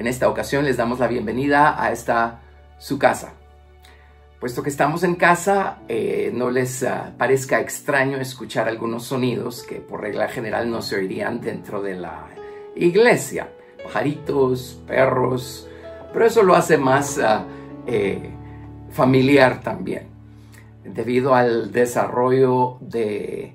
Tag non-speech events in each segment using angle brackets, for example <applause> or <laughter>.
En esta ocasión les damos la bienvenida a esta su casa. Puesto que estamos en casa, eh, no les uh, parezca extraño escuchar algunos sonidos que por regla general no se oirían dentro de la iglesia. Pajaritos, perros, pero eso lo hace más uh, eh, familiar también. Debido al desarrollo de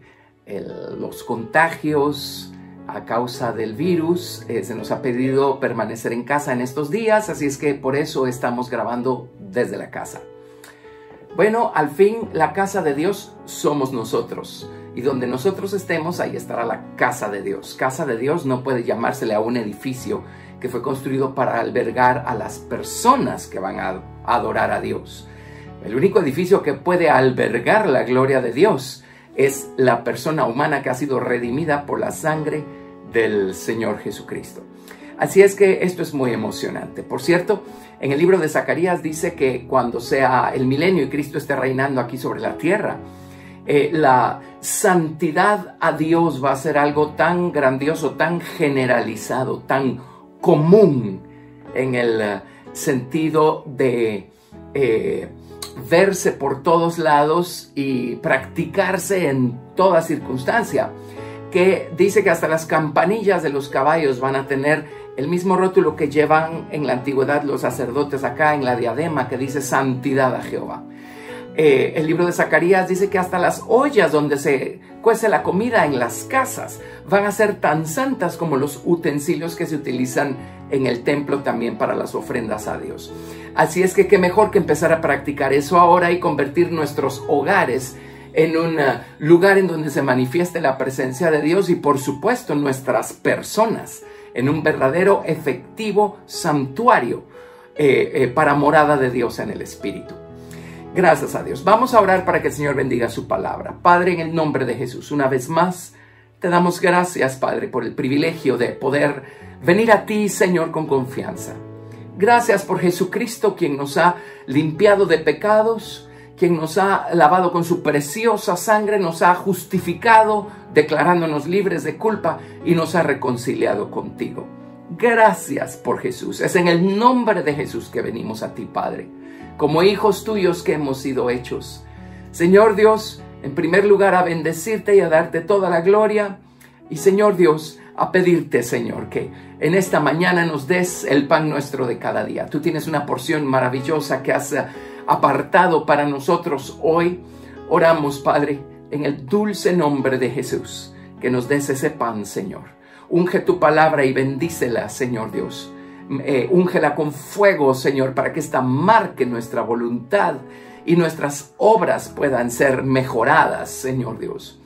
los contagios, a causa del virus. Eh, se nos ha pedido permanecer en casa en estos días, así es que por eso estamos grabando desde la casa. Bueno, al fin la casa de Dios somos nosotros. Y donde nosotros estemos, ahí estará la casa de Dios. Casa de Dios no puede llamársele a un edificio que fue construido para albergar a las personas que van a adorar a Dios. El único edificio que puede albergar la gloria de Dios es la persona humana que ha sido redimida por la sangre del Señor Jesucristo. Así es que esto es muy emocionante. Por cierto, en el libro de Zacarías dice que cuando sea el milenio y Cristo esté reinando aquí sobre la tierra, eh, la santidad a Dios va a ser algo tan grandioso, tan generalizado, tan común en el sentido de eh, verse por todos lados y practicarse en toda circunstancia, que dice que hasta las campanillas de los caballos van a tener el mismo rótulo que llevan en la antigüedad los sacerdotes acá en la diadema que dice santidad a Jehová. Eh, el libro de Zacarías dice que hasta las ollas donde se cuece la comida en las casas van a ser tan santas como los utensilios que se utilizan en el templo también para las ofrendas a Dios. Así es que qué mejor que empezar a practicar eso ahora y convertir nuestros hogares en un uh, lugar en donde se manifieste la presencia de Dios y por supuesto nuestras personas en un verdadero efectivo santuario eh, eh, para morada de Dios en el Espíritu. Gracias a Dios. Vamos a orar para que el Señor bendiga su palabra. Padre, en el nombre de Jesús, una vez más, te damos gracias, Padre, por el privilegio de poder venir a ti, Señor, con confianza. Gracias por Jesucristo, quien nos ha limpiado de pecados, quien nos ha lavado con su preciosa sangre, nos ha justificado, declarándonos libres de culpa y nos ha reconciliado contigo. Gracias por Jesús. Es en el nombre de Jesús que venimos a ti, Padre, como hijos tuyos que hemos sido hechos. Señor Dios, en primer lugar a bendecirte y a darte toda la gloria. Y Señor Dios, a pedirte, Señor, que en esta mañana nos des el pan nuestro de cada día. Tú tienes una porción maravillosa que has apartado para nosotros hoy. Oramos, Padre, en el dulce nombre de Jesús, que nos des ese pan, Señor. Unge tu palabra y bendícela, Señor Dios. Eh, úngela con fuego, Señor, para que esta marque nuestra voluntad y nuestras obras puedan ser mejoradas, Señor Dios.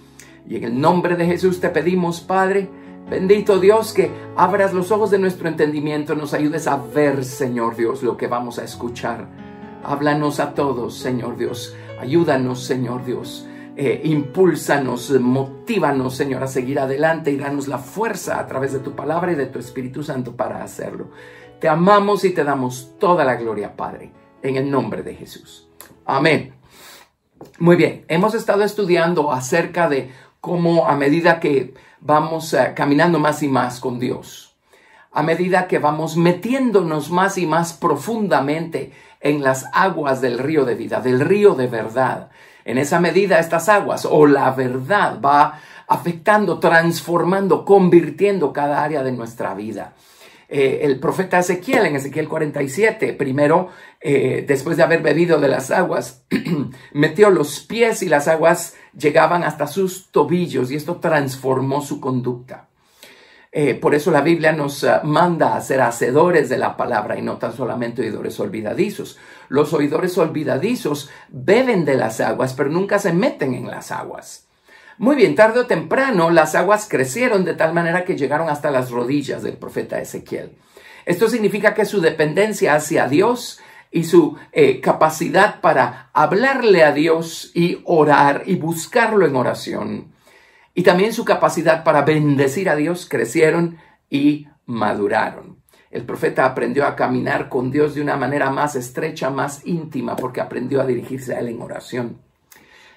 Y en el nombre de Jesús te pedimos, Padre, Bendito Dios, que abras los ojos de nuestro entendimiento, nos ayudes a ver, Señor Dios, lo que vamos a escuchar. Háblanos a todos, Señor Dios. Ayúdanos, Señor Dios. Eh, impúlsanos, motívanos, Señor, a seguir adelante y danos la fuerza a través de tu palabra y de tu Espíritu Santo para hacerlo. Te amamos y te damos toda la gloria, Padre, en el nombre de Jesús. Amén. Muy bien, hemos estado estudiando acerca de cómo a medida que vamos eh, caminando más y más con Dios. A medida que vamos metiéndonos más y más profundamente en las aguas del río de vida, del río de verdad. En esa medida estas aguas o la verdad va afectando, transformando, convirtiendo cada área de nuestra vida. Eh, el profeta Ezequiel en Ezequiel 47, primero, eh, después de haber bebido de las aguas, <clears throat> metió los pies y las aguas llegaban hasta sus tobillos y esto transformó su conducta. Eh, por eso la Biblia nos uh, manda a ser hacedores de la palabra y no tan solamente oidores olvidadizos. Los oidores olvidadizos beben de las aguas, pero nunca se meten en las aguas. Muy bien, tarde o temprano las aguas crecieron de tal manera que llegaron hasta las rodillas del profeta Ezequiel. Esto significa que su dependencia hacia Dios y su eh, capacidad para hablarle a Dios y orar y buscarlo en oración. Y también su capacidad para bendecir a Dios crecieron y maduraron. El profeta aprendió a caminar con Dios de una manera más estrecha, más íntima, porque aprendió a dirigirse a Él en oración.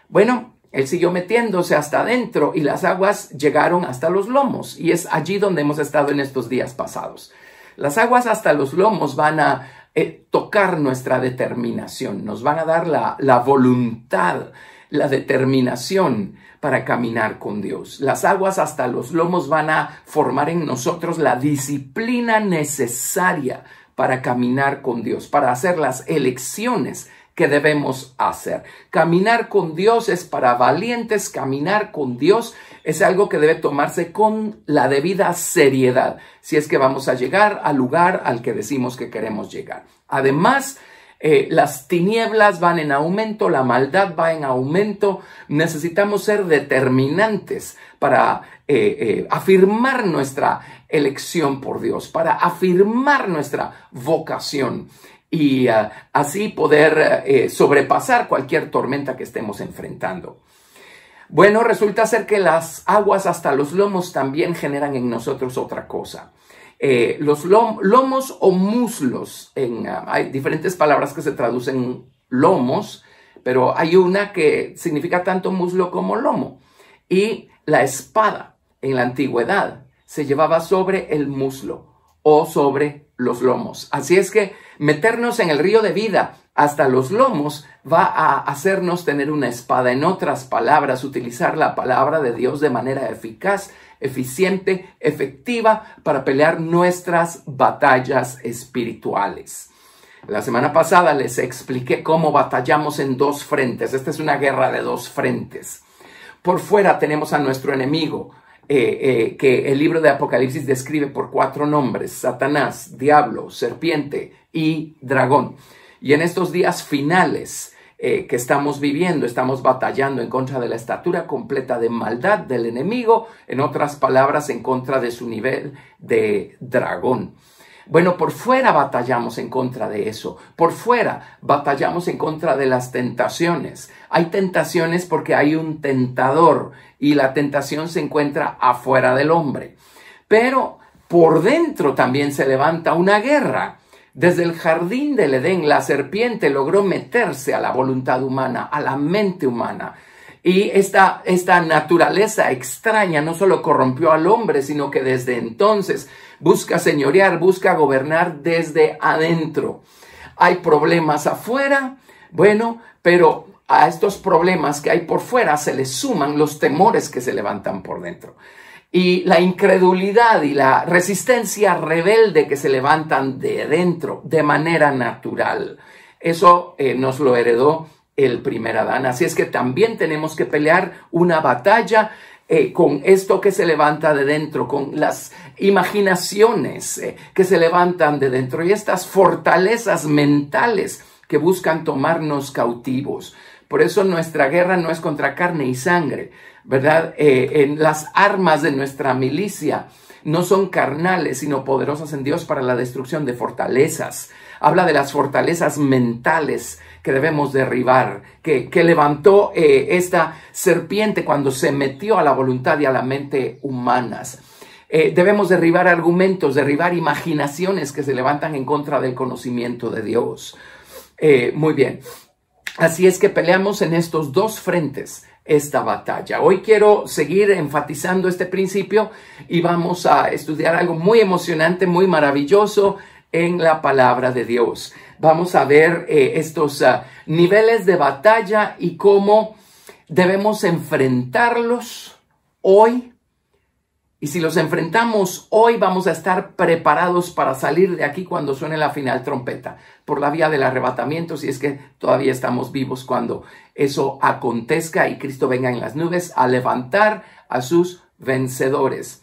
Bueno, Él siguió metiéndose hasta adentro y las aguas llegaron hasta los lomos. Y es allí donde hemos estado en estos días pasados. Las aguas hasta los lomos van a eh, tocar nuestra determinación, nos van a dar la, la voluntad, la determinación para caminar con Dios. Las aguas hasta los lomos van a formar en nosotros la disciplina necesaria para caminar con Dios, para hacer las elecciones que debemos hacer. Caminar con Dios es para valientes, caminar con Dios es algo que debe tomarse con la debida seriedad, si es que vamos a llegar al lugar al que decimos que queremos llegar. Además, eh, las tinieblas van en aumento, la maldad va en aumento, necesitamos ser determinantes para eh, eh, afirmar nuestra elección por Dios, para afirmar nuestra vocación y así poder sobrepasar cualquier tormenta que estemos enfrentando. Bueno, resulta ser que las aguas hasta los lomos también generan en nosotros otra cosa. Eh, los lomos o muslos, en, ah, hay diferentes palabras que se traducen lomos, pero hay una que significa tanto muslo como lomo. Y la espada en la antigüedad se llevaba sobre el muslo o sobre los lomos. Así es que meternos en el río de vida hasta los lomos va a hacernos tener una espada. En otras palabras, utilizar la palabra de Dios de manera eficaz, eficiente, efectiva para pelear nuestras batallas espirituales. La semana pasada les expliqué cómo batallamos en dos frentes. Esta es una guerra de dos frentes. Por fuera tenemos a nuestro enemigo, eh, eh, que el libro de Apocalipsis describe por cuatro nombres, Satanás, Diablo, Serpiente y Dragón. Y en estos días finales eh, que estamos viviendo, estamos batallando en contra de la estatura completa de maldad del enemigo, en otras palabras, en contra de su nivel de dragón. Bueno, por fuera batallamos en contra de eso. Por fuera batallamos en contra de las tentaciones. Hay tentaciones porque hay un tentador y la tentación se encuentra afuera del hombre. Pero por dentro también se levanta una guerra. Desde el jardín del Edén, la serpiente logró meterse a la voluntad humana, a la mente humana. Y esta, esta naturaleza extraña no solo corrompió al hombre, sino que desde entonces busca señorear, busca gobernar desde adentro. Hay problemas afuera, bueno, pero a estos problemas que hay por fuera se les suman los temores que se levantan por dentro. Y la incredulidad y la resistencia rebelde que se levantan de dentro de manera natural. Eso eh, nos lo heredó el primer Adán. Así es que también tenemos que pelear una batalla eh, con esto que se levanta de dentro, con las imaginaciones eh, que se levantan de dentro y estas fortalezas mentales que buscan tomarnos cautivos. Por eso nuestra guerra no es contra carne y sangre, ¿verdad? Eh, en las armas de nuestra milicia no son carnales, sino poderosas en Dios para la destrucción de fortalezas. Habla de las fortalezas mentales que debemos derribar, que, levantó eh, esta serpiente cuando se metió a la voluntad y a la mente humanas. Eh, debemos derribar argumentos, derribar imaginaciones que se levantan en contra del conocimiento de Dios. Muy bien. Así es que peleamos en estos dos frentes esta batalla. Hoy quiero seguir enfatizando este principio y vamos a estudiar algo muy emocionante, muy maravilloso en la palabra de Dios. Vamos a ver eh, estos ah, niveles de batalla y cómo debemos enfrentarlos hoy. Y si los enfrentamos hoy, vamos a estar preparados para salir de aquí cuando suene la final trompeta, por la vía del arrebatamiento, si es que todavía estamos vivos cuando eso acontezca y Cristo venga en las nubes a levantar a sus vencedores.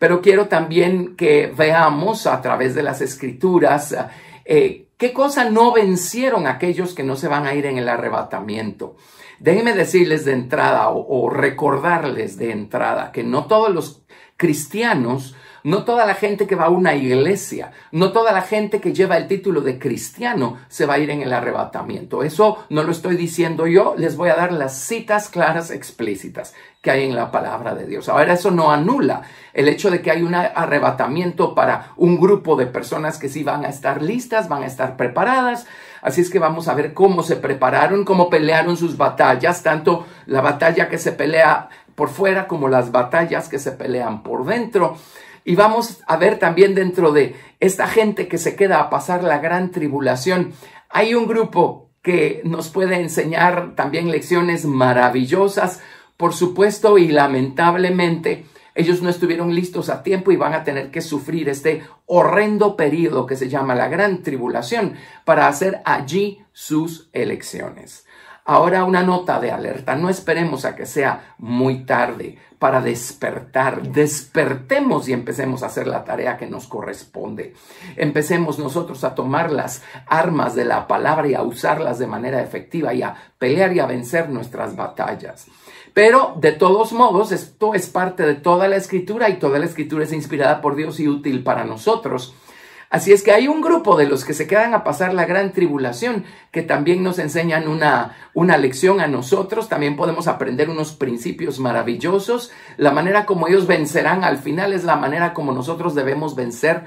Pero quiero también que veamos a través de las escrituras eh, qué cosa no vencieron aquellos que no se van a ir en el arrebatamiento. Déjenme decirles de entrada o recordarles de entrada que no todos los cristianos no toda la gente que va a una iglesia, no toda la gente que lleva el título de cristiano se va a ir en el arrebatamiento. Eso no lo estoy diciendo yo, les voy a dar las citas claras, explícitas que hay en la palabra de Dios. Ahora, eso no anula el hecho de que hay un arrebatamiento para un grupo de personas que sí van a estar listas, van a estar preparadas. Así es que vamos a ver cómo se prepararon, cómo pelearon sus batallas, tanto la batalla que se pelea por fuera como las batallas que se pelean por dentro. Y vamos a ver también dentro de esta gente que se queda a pasar la gran tribulación, hay un grupo que nos puede enseñar también lecciones maravillosas, por supuesto y lamentablemente. Ellos no estuvieron listos a tiempo y van a tener que sufrir este horrendo periodo que se llama la gran tribulación para hacer allí sus elecciones. Ahora una nota de alerta, no esperemos a que sea muy tarde para despertar. Despertemos y empecemos a hacer la tarea que nos corresponde. Empecemos nosotros a tomar las armas de la palabra y a usarlas de manera efectiva y a pelear y a vencer nuestras batallas. Pero de todos modos, esto es parte de toda la escritura y toda la escritura es inspirada por Dios y útil para nosotros. Así es que hay un grupo de los que se quedan a pasar la gran tribulación que también nos enseñan una, una lección a nosotros, también podemos aprender unos principios maravillosos. La manera como ellos vencerán al final es la manera como nosotros debemos vencer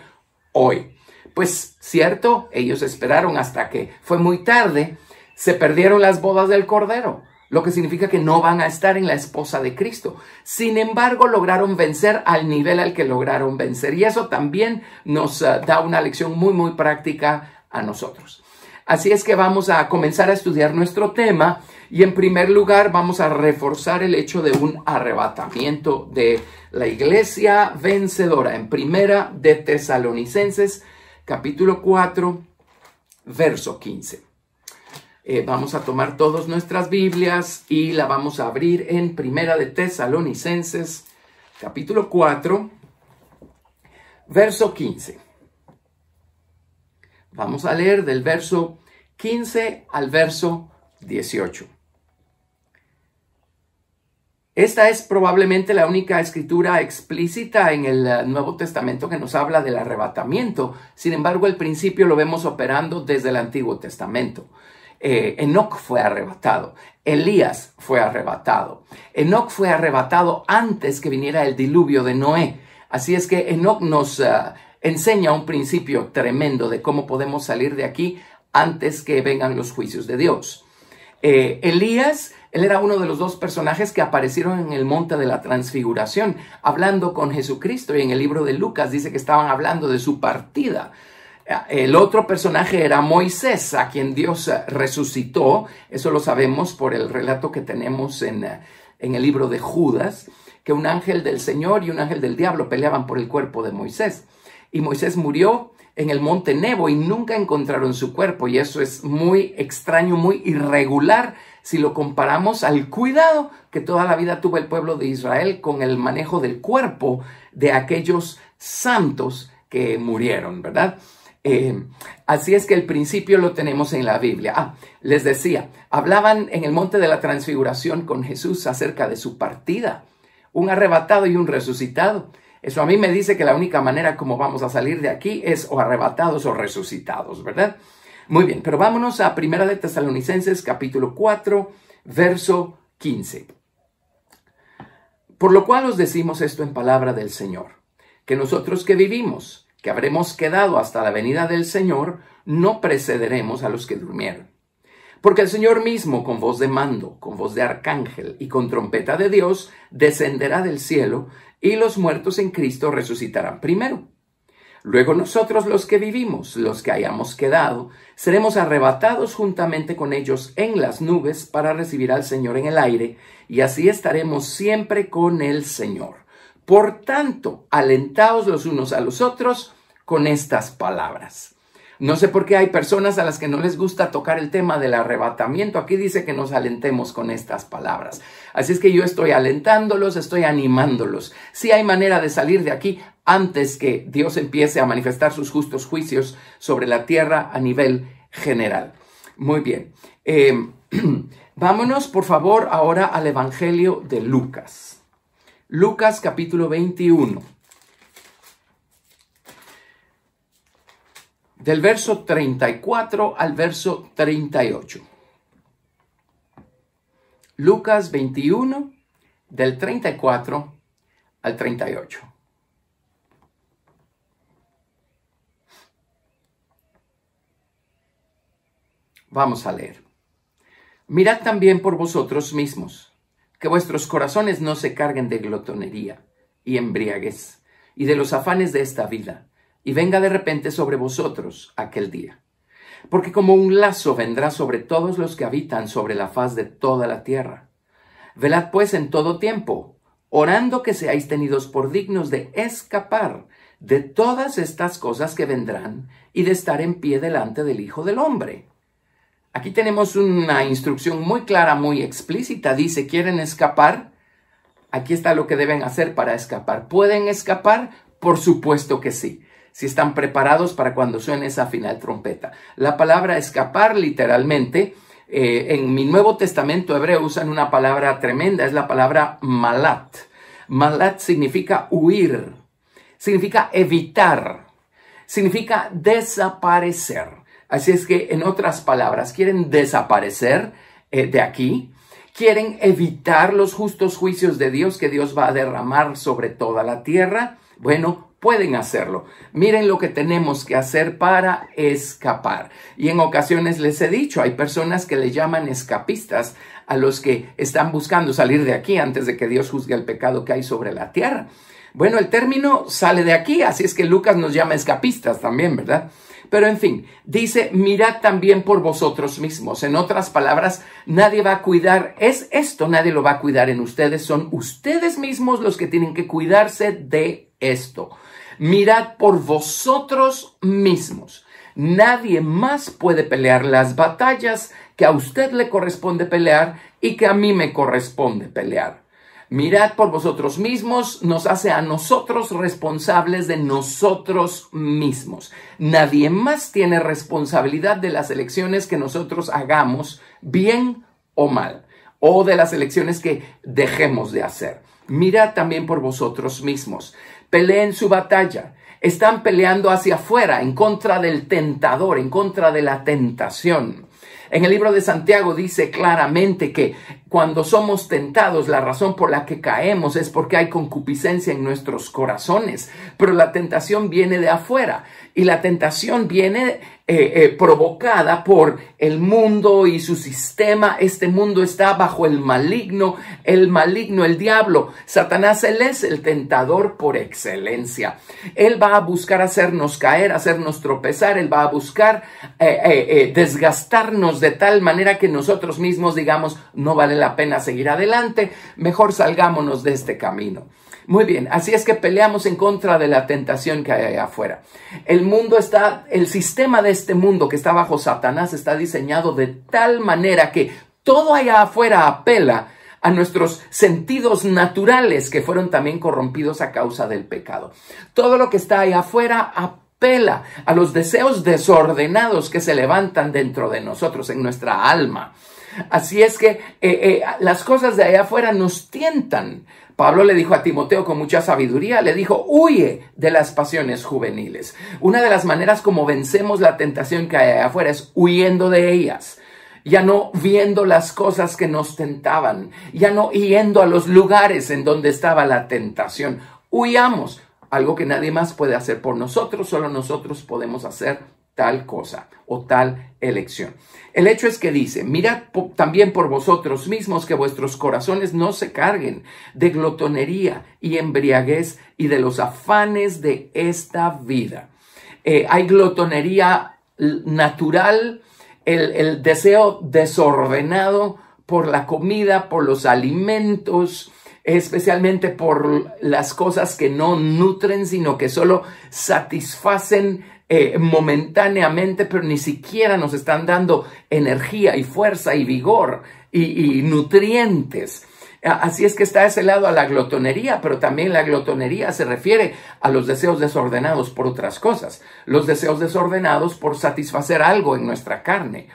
hoy. Pues cierto, ellos esperaron hasta que fue muy tarde, se perdieron las bodas del Cordero lo que significa que no van a estar en la esposa de Cristo. Sin embargo, lograron vencer al nivel al que lograron vencer. Y eso también nos uh, da una lección muy, muy práctica a nosotros. Así es que vamos a comenzar a estudiar nuestro tema y en primer lugar vamos a reforzar el hecho de un arrebatamiento de la iglesia vencedora en primera de Tesalonicenses capítulo 4 verso 15. Eh, vamos a tomar todas nuestras Biblias y la vamos a abrir en Primera de Tesalonicenses, capítulo 4, verso 15. Vamos a leer del verso 15 al verso 18. Esta es probablemente la única escritura explícita en el eh, Nuevo Testamento que nos habla del arrebatamiento. Sin embargo, el principio lo vemos operando desde el Antiguo Testamento. Eh, Enoch fue arrebatado, Elías fue arrebatado. Enoch fue arrebatado antes que viniera el diluvio de Noé. Así es que Enoch nos eh, enseña un principio tremendo de cómo podemos salir de aquí antes que vengan los juicios de Dios. Eh, Elías, él era uno de los dos personajes que aparecieron en el monte de la transfiguración, hablando con Jesucristo. Y en el libro de Lucas dice que estaban hablando de su partida. El otro personaje era Moisés, a quien Dios resucitó. Eso lo sabemos por el relato que tenemos en, en el libro de Judas, que un ángel del Señor y un ángel del diablo peleaban por el cuerpo de Moisés. Y Moisés murió en el monte Nebo y nunca encontraron su cuerpo. Y eso es muy extraño, muy irregular si lo comparamos al cuidado que toda la vida tuvo el pueblo de Israel con el manejo del cuerpo de aquellos santos que murieron, ¿verdad? Eh, así es que el principio lo tenemos en la Biblia. Ah, les decía, hablaban en el monte de la transfiguración con Jesús acerca de su partida, un arrebatado y un resucitado. Eso a mí me dice que la única manera como vamos a salir de aquí es o arrebatados o resucitados, ¿verdad? Muy bien, pero vámonos a Primera de Tesalonicenses capítulo 4, verso 15. Por lo cual os decimos esto en palabra del Señor, que nosotros que vivimos, que habremos quedado hasta la venida del Señor, no precederemos a los que durmieron. Porque el Señor mismo, con voz de mando, con voz de arcángel y con trompeta de Dios, descenderá del cielo, y los muertos en Cristo resucitarán primero. Luego nosotros los que vivimos, los que hayamos quedado, seremos arrebatados juntamente con ellos en las nubes para recibir al Señor en el aire, y así estaremos siempre con el Señor. Por tanto, alentaos los unos a los otros con estas palabras. No sé por qué hay personas a las que no les gusta tocar el tema del arrebatamiento. Aquí dice que nos alentemos con estas palabras. Así es que yo estoy alentándolos, estoy animándolos. Si hay manera de salir de aquí antes que Dios empiece a manifestar sus justos juicios sobre la tierra a nivel general. Muy bien. Eh, <clears throat> vámonos, por favor, ahora al Evangelio de Lucas. Lucas capítulo 21. Del verso 34 al verso 38. Lucas 21, del 34 al 38. Vamos a leer. Mirad también por vosotros mismos que vuestros corazones no se carguen de glotonería y embriaguez y de los afanes de esta vida, y venga de repente sobre vosotros aquel día. Porque como un lazo vendrá sobre todos los que habitan sobre la faz de toda la tierra. Velad pues en todo tiempo, orando que seáis tenidos por dignos de escapar de todas estas cosas que vendrán y de estar en pie delante del Hijo del Hombre. Aquí tenemos una instrucción muy clara, muy explícita. Dice, ¿quieren escapar? Aquí está lo que deben hacer para escapar. ¿Pueden escapar? Por supuesto que sí. Si están preparados para cuando suene esa final trompeta. La palabra escapar literalmente, eh, en mi Nuevo Testamento hebreo usan una palabra tremenda, es la palabra malat. Malat significa huir, significa evitar, significa desaparecer. Así es que, en otras palabras, quieren desaparecer eh, de aquí, quieren evitar los justos juicios de Dios que Dios va a derramar sobre toda la tierra. Bueno, pueden hacerlo. Miren lo que tenemos que hacer para escapar. Y en ocasiones les he dicho, hay personas que le llaman escapistas a los que están buscando salir de aquí antes de que Dios juzgue el pecado que hay sobre la tierra. Bueno, el término sale de aquí, así es que Lucas nos llama escapistas también, ¿verdad? Pero en fin, dice, mirad también por vosotros mismos. En otras palabras, nadie va a cuidar, es esto, nadie lo va a cuidar en ustedes, son ustedes mismos los que tienen que cuidarse de esto. Mirad por vosotros mismos. Nadie más puede pelear las batallas que a usted le corresponde pelear y que a mí me corresponde pelear. Mirad por vosotros mismos nos hace a nosotros responsables de nosotros mismos. Nadie más tiene responsabilidad de las elecciones que nosotros hagamos, bien o mal, o de las elecciones que dejemos de hacer. Mirad también por vosotros mismos. Peleen su batalla. Están peleando hacia afuera, en contra del tentador, en contra de la tentación. En el libro de Santiago dice claramente que cuando somos tentados, la razón por la que caemos es porque hay concupiscencia en nuestros corazones, pero la tentación viene de afuera y la tentación viene eh, eh, provocada por el mundo y su sistema. Este mundo está bajo el maligno, el maligno, el diablo. Satanás, él es el tentador por excelencia. Él va a buscar hacernos caer, hacernos tropezar, él va a buscar eh, desgastarnos de tal manera que nosotros mismos digamos, no vale la pena seguir adelante, mejor salgámonos de este camino. Muy bien, así es que peleamos en contra de la tentación que hay allá afuera. El mundo está, el sistema de este mundo que está bajo Satanás está diseñado de tal manera que todo allá afuera apela a nuestros sentidos naturales que fueron también corrompidos a causa del pecado. Todo lo que está allá afuera apela a los deseos desordenados que se levantan dentro de nosotros, en nuestra alma. Así es que eh, eh, las cosas de allá afuera nos tientan. Pablo le dijo a Timoteo con mucha sabiduría, le dijo, huye de las pasiones juveniles. Una de las maneras como vencemos la tentación que hay allá afuera es huyendo de ellas ya no viendo las cosas que nos tentaban, ya no yendo a los lugares en donde estaba la tentación. Huyamos, algo que nadie más puede hacer por nosotros, solo nosotros podemos hacer tal cosa o tal elección. El hecho es que dice, mirad también por vosotros mismos que vuestros corazones no se carguen de glotonería y embriaguez y de los afanes de esta vida. Eh, hay glotonería natural, el, el deseo desordenado por la comida, por los alimentos, especialmente por las cosas que no nutren, sino que solo satisfacen eh, momentáneamente, pero ni siquiera nos están dando energía y fuerza y vigor y, nutrientes. Así es que está ese lado a la glotonería, pero también la glotonería se refiere a los deseos desordenados por otras cosas, los deseos desordenados por satisfacer algo en nuestra carne.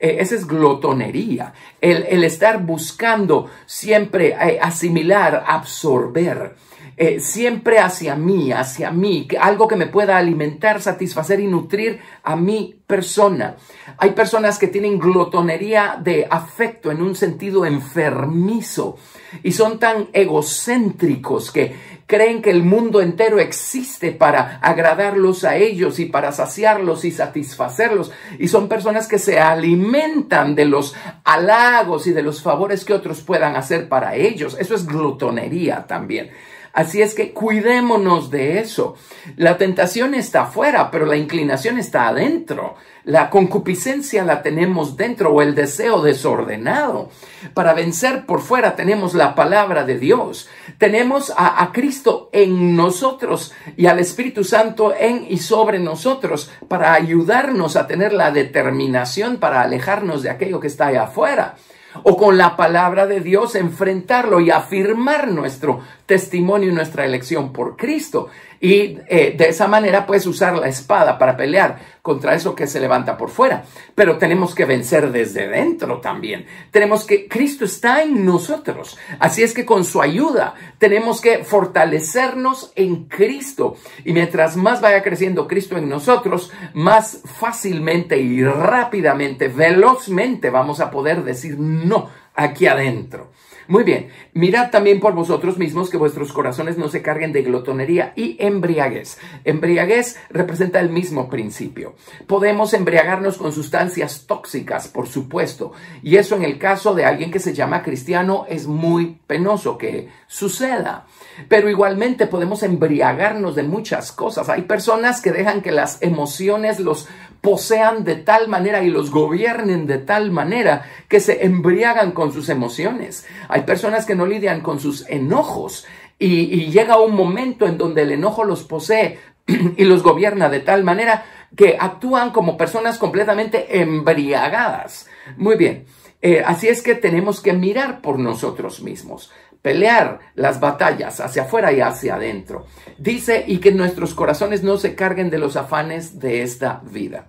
Eh, esa es glotonería, el, el estar buscando siempre eh, asimilar, absorber. Eh, siempre hacia mí, hacia mí, algo que me pueda alimentar, satisfacer y nutrir a mi persona. Hay personas que tienen glotonería de afecto en un sentido enfermizo y son tan egocéntricos que creen que el mundo entero existe para agradarlos a ellos y para saciarlos y satisfacerlos. Y son personas que se alimentan de los halagos y de los favores que otros puedan hacer para ellos. Eso es glotonería también. Así es que cuidémonos de eso. La tentación está afuera, pero la inclinación está adentro. La concupiscencia la tenemos dentro o el deseo desordenado. Para vencer por fuera tenemos la palabra de Dios. Tenemos a, Cristo en nosotros y al Espíritu Santo en y sobre nosotros para ayudarnos a tener la determinación para alejarnos de aquello que está allá afuera o con la palabra de Dios enfrentarlo y afirmar nuestro testimonio y nuestra elección por Cristo. Y eh, de esa manera puedes usar la espada para pelear contra eso que se levanta por fuera. Pero tenemos que vencer desde dentro también. Tenemos que, Cristo está en nosotros. Así es que con su ayuda tenemos que fortalecernos en Cristo. Y mientras más vaya creciendo Cristo en nosotros, más fácilmente y rápidamente, velozmente vamos a poder decir no aquí adentro. Muy bien, mirad también por vosotros mismos que vuestros corazones no se carguen de glotonería y embriaguez. Embriaguez representa el mismo principio. Podemos embriagarnos con sustancias tóxicas, por supuesto, y eso en el caso de alguien que se llama cristiano es muy penoso que suceda. Pero igualmente podemos embriagarnos de muchas cosas. Hay personas que dejan que las emociones los posean de tal manera y los gobiernen de tal manera que se embriagan con sus emociones. Hay personas que no lidian con sus enojos y, llega un momento en donde el enojo los posee <clears throat> y los gobierna de tal manera que actúan como personas completamente embriagadas. Muy bien, eh, así es que tenemos que mirar por nosotros mismos pelear las batallas hacia afuera y hacia adentro. Dice, y que nuestros corazones no se carguen de los afanes de esta vida.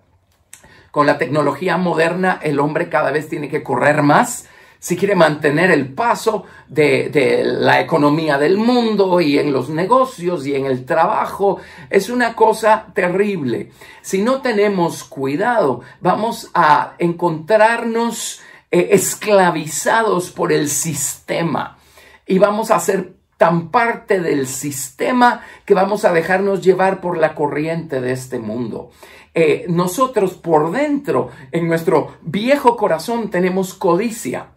Con la tecnología moderna, el hombre cada vez tiene que correr más si quiere mantener el paso de, la economía del mundo y en los negocios y en el trabajo, es una cosa terrible. Si no tenemos cuidado, vamos a encontrarnos eh, esclavizados por el sistema y vamos a ser tan parte del sistema que vamos a dejarnos llevar por la corriente de este mundo. Eh, nosotros por dentro, en nuestro viejo corazón, tenemos codicia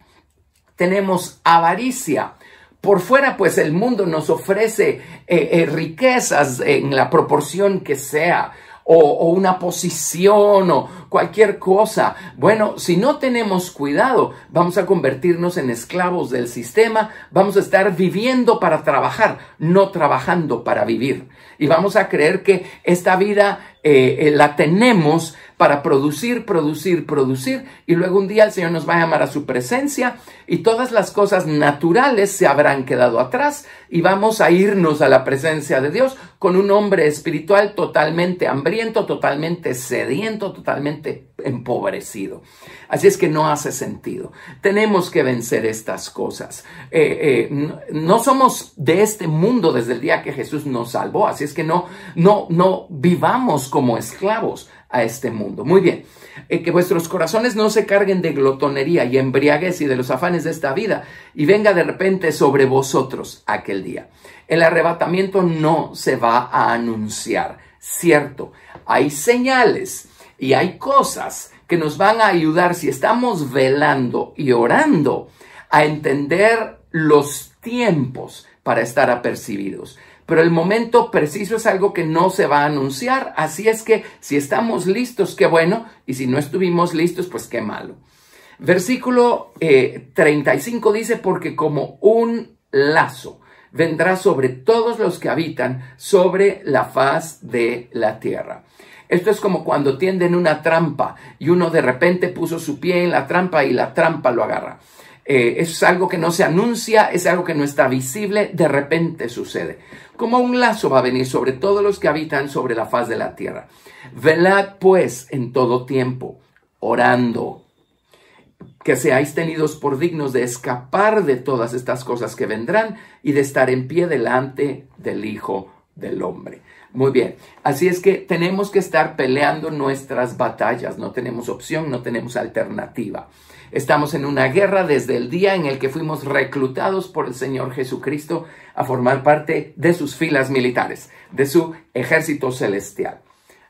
tenemos avaricia. Por fuera, pues el mundo nos ofrece eh, eh, riquezas en la proporción que sea, o, o, una posición o cualquier cosa. Bueno, si no tenemos cuidado, vamos a convertirnos en esclavos del sistema, vamos a estar viviendo para trabajar, no trabajando para vivir. Y vamos a creer que esta vida eh, la tenemos para producir, producir, producir, y luego un día el Señor nos va a llamar a su presencia y todas las cosas naturales se habrán quedado atrás y vamos a irnos a la presencia de Dios con un hombre espiritual totalmente hambriento, totalmente sediento, totalmente empobrecido. Así es que no hace sentido. Tenemos que vencer estas cosas. Eh, eh, no, somos de este mundo desde el día que Jesús nos salvó, así es que no, no, no vivamos como esclavos a este mundo. Muy bien, eh, que vuestros corazones no se carguen de glotonería y embriaguez y de los afanes de esta vida y venga de repente sobre vosotros aquel día. El arrebatamiento no se va a anunciar, cierto, hay señales y hay cosas que nos van a ayudar si estamos velando y orando a entender los tiempos para estar apercibidos. Pero el momento preciso es algo que no se va a anunciar, así es que si estamos listos, qué bueno, y si no estuvimos listos, pues qué malo. Versículo 35 eh, dice, porque como un lazo vendrá sobre todos los que habitan sobre la faz de la tierra. Esto es como cuando tienden una trampa y uno de repente puso su pie en la trampa y la trampa lo agarra. Eh, es algo que no se anuncia, es algo que no está visible, de repente sucede. Como un lazo va a venir sobre todos los que habitan sobre la faz de la tierra. Velad pues en todo tiempo, orando, que seáis tenidos por dignos de escapar de todas estas cosas que vendrán y de estar en pie delante del Hijo del Hombre. Muy bien, así es que tenemos que estar peleando nuestras batallas, no tenemos opción, no tenemos alternativa. Estamos en una guerra desde el día en el que fuimos reclutados por el Señor Jesucristo a formar parte de sus filas militares, de su ejército celestial.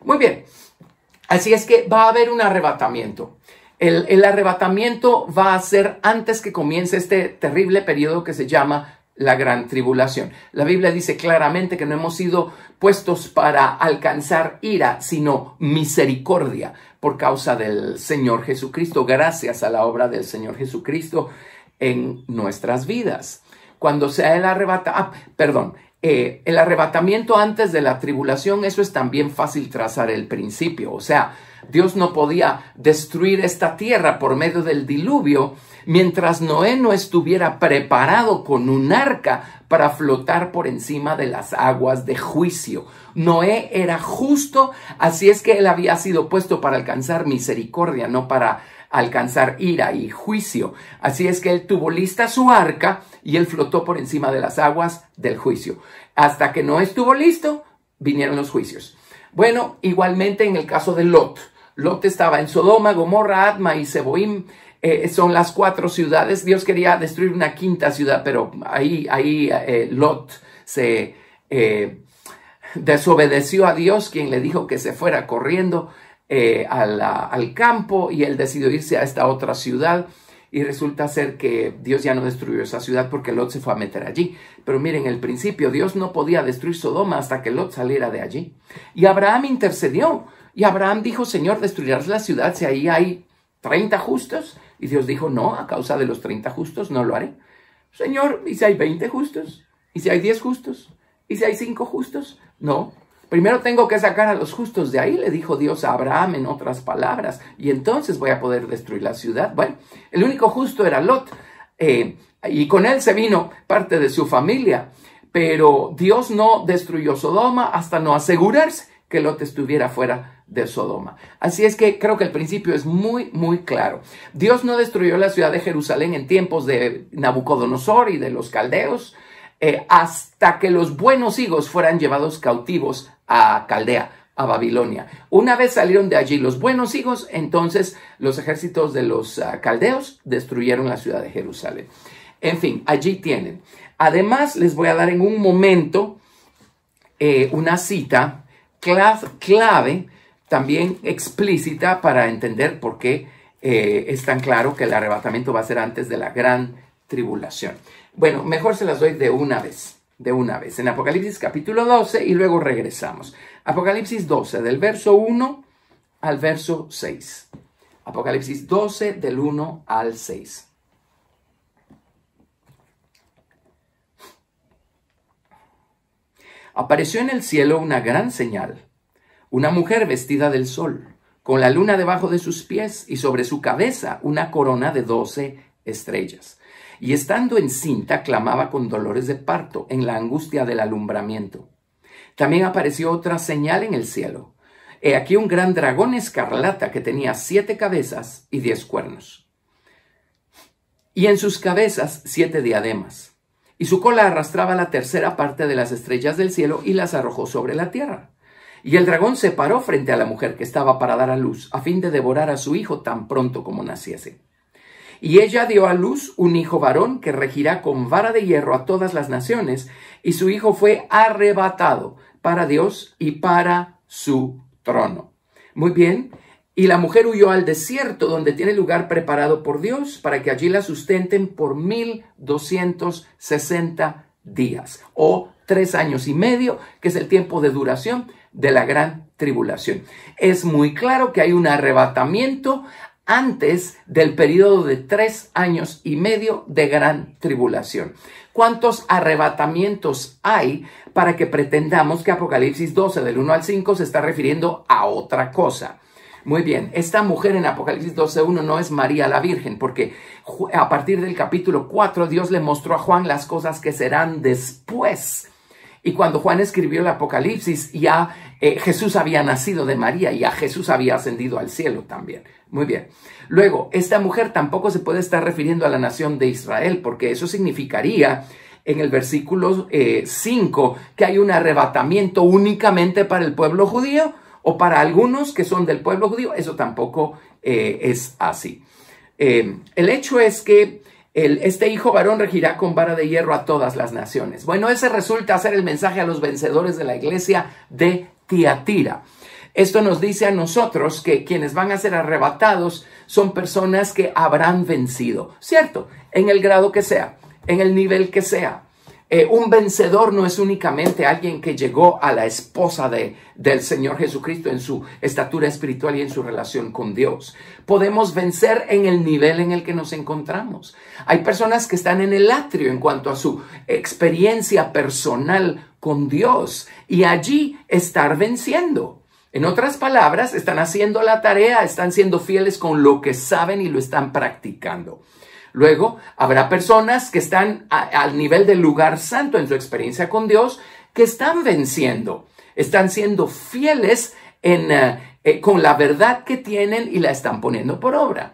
Muy bien, así es que va a haber un arrebatamiento. El, arrebatamiento va a ser antes que comience este terrible periodo que se llama la gran tribulación. La Biblia dice claramente que no hemos sido puestos para alcanzar ira, sino misericordia por causa del Señor Jesucristo, gracias a la obra del Señor Jesucristo en nuestras vidas. Cuando sea el arrebatamiento, ah, perdón, eh, el arrebatamiento antes de la tribulación, eso es también fácil trazar el principio. O sea, Dios no podía destruir esta tierra por medio del diluvio mientras Noé no estuviera preparado con un arca para flotar por encima de las aguas de juicio. Noé era justo, así es que él había sido puesto para alcanzar misericordia, no para alcanzar ira y juicio. Así es que él tuvo lista su arca y él flotó por encima de las aguas del juicio. Hasta que no estuvo listo, vinieron los juicios. Bueno, igualmente en el caso de Lot. Lot estaba en Sodoma, Gomorra, Adma y Seboim. Eh, son las cuatro ciudades. Dios quería destruir una quinta ciudad, pero ahí, ahí eh, Lot se eh, desobedeció a Dios, quien le dijo que se fuera corriendo al, campo y él decidió irse a esta otra ciudad y resulta ser que Dios ya no destruyó esa ciudad porque Lot se fue a meter allí. Pero miren, el principio, Dios no podía destruir Sodoma hasta que Lot saliera de allí. Y Abraham intercedió. Y Abraham dijo, Señor, destruirás la ciudad si ahí hay 30 justos. Y Dios dijo, no, a causa de los 30 justos no lo haré. Señor, ¿y si hay 20 justos? ¿Y si hay 10 justos? ¿Y si hay 5 justos? No, Primero tengo que sacar a los justos de ahí, le dijo Dios a Abraham en otras palabras, y entonces voy a poder destruir la ciudad. Bueno, el único justo era Lot, eh, y con él se vino parte de su familia, pero Dios no destruyó Sodoma hasta no asegurarse que Lot estuviera fuera de Sodoma. Así es que creo que el principio es muy, muy claro. Dios no destruyó la ciudad de Jerusalén en tiempos de Nabucodonosor y de los caldeos, eh, hasta que los buenos higos fueran llevados cautivos a Caldea, a Babilonia. Una vez salieron de allí los buenos higos, entonces los ejércitos de los ah, caldeos destruyeron la ciudad de Jerusalén. En fin, allí tienen. Además, les voy a dar en un momento eh, una cita clave, también explícita, para entender por qué eh, es tan claro que el arrebatamiento va a ser antes de la gran tribulación. Bueno, mejor se las doy de una vez, de una vez. En Apocalipsis capítulo 12 y luego regresamos. Apocalipsis 12, del verso 1 al verso 6. Apocalipsis 12, del 1 al 6. Apareció en el cielo una gran señal, una mujer vestida del sol, con la luna debajo de sus pies y sobre su cabeza una corona de doce estrellas y estando encinta clamaba con dolores de parto en la angustia del alumbramiento. También apareció otra señal en el cielo. He aquí un gran dragón escarlata que tenía siete cabezas y diez cuernos. Y en sus cabezas siete diademas. Y su cola arrastraba la tercera parte de las estrellas del cielo y las arrojó sobre la tierra. Y el dragón se paró frente a la mujer que estaba para dar a luz, a fin de devorar a su hijo tan pronto como naciese. Y ella dio a luz un hijo varón que regirá con vara de hierro a todas las naciones, y su hijo fue arrebatado para Dios y para su trono. Muy bien, y la mujer huyó al desierto donde tiene lugar preparado por Dios para que allí la sustenten por mil doscientos sesenta días o tres años y medio, que es el tiempo de duración de la gran tribulación. Es muy claro que hay un arrebatamiento antes del periodo de tres años y medio de gran tribulación. ¿Cuántos arrebatamientos hay para que pretendamos que Apocalipsis 12 del 1 al 5 se está refiriendo a otra cosa? Muy bien, esta mujer en Apocalipsis 12.1 no es María la Virgen, porque a partir del capítulo 4 Dios le mostró a Juan las cosas que serán después. Y cuando Juan escribió el Apocalipsis, ya eh, Jesús había nacido de María ya Jesús había ascendido al cielo también. Muy bien. Luego, esta mujer tampoco se puede estar refiriendo a la nación de Israel, porque eso significaría en el versículo 5 eh, que hay un arrebatamiento únicamente para el pueblo judío o para algunos que son del pueblo judío. Eso tampoco eh, es así. El hecho es que este hijo varón regirá con vara de hierro a todas las naciones. Bueno, ese resulta ser el mensaje a los vencedores de la iglesia de Tiatira. Esto nos dice a nosotros que quienes van a ser arrebatados son personas que habrán vencido, ¿cierto? En el grado que sea, en el nivel que sea. Eh, un vencedor no es únicamente alguien que llegó a la esposa de, del Señor Jesucristo en su estatura espiritual y en su relación con Dios. Podemos vencer en el nivel en el que nos encontramos. Hay personas que están en el atrio en cuanto a su experiencia personal con Dios y allí estar venciendo. En otras palabras, están haciendo la tarea, están siendo fieles con lo que saben y lo están practicando. Luego, habrá personas que están al nivel del lugar santo en su experiencia con Dios, que están venciendo, están siendo fieles eh, eh, con la verdad que tienen y la están poniendo por obra.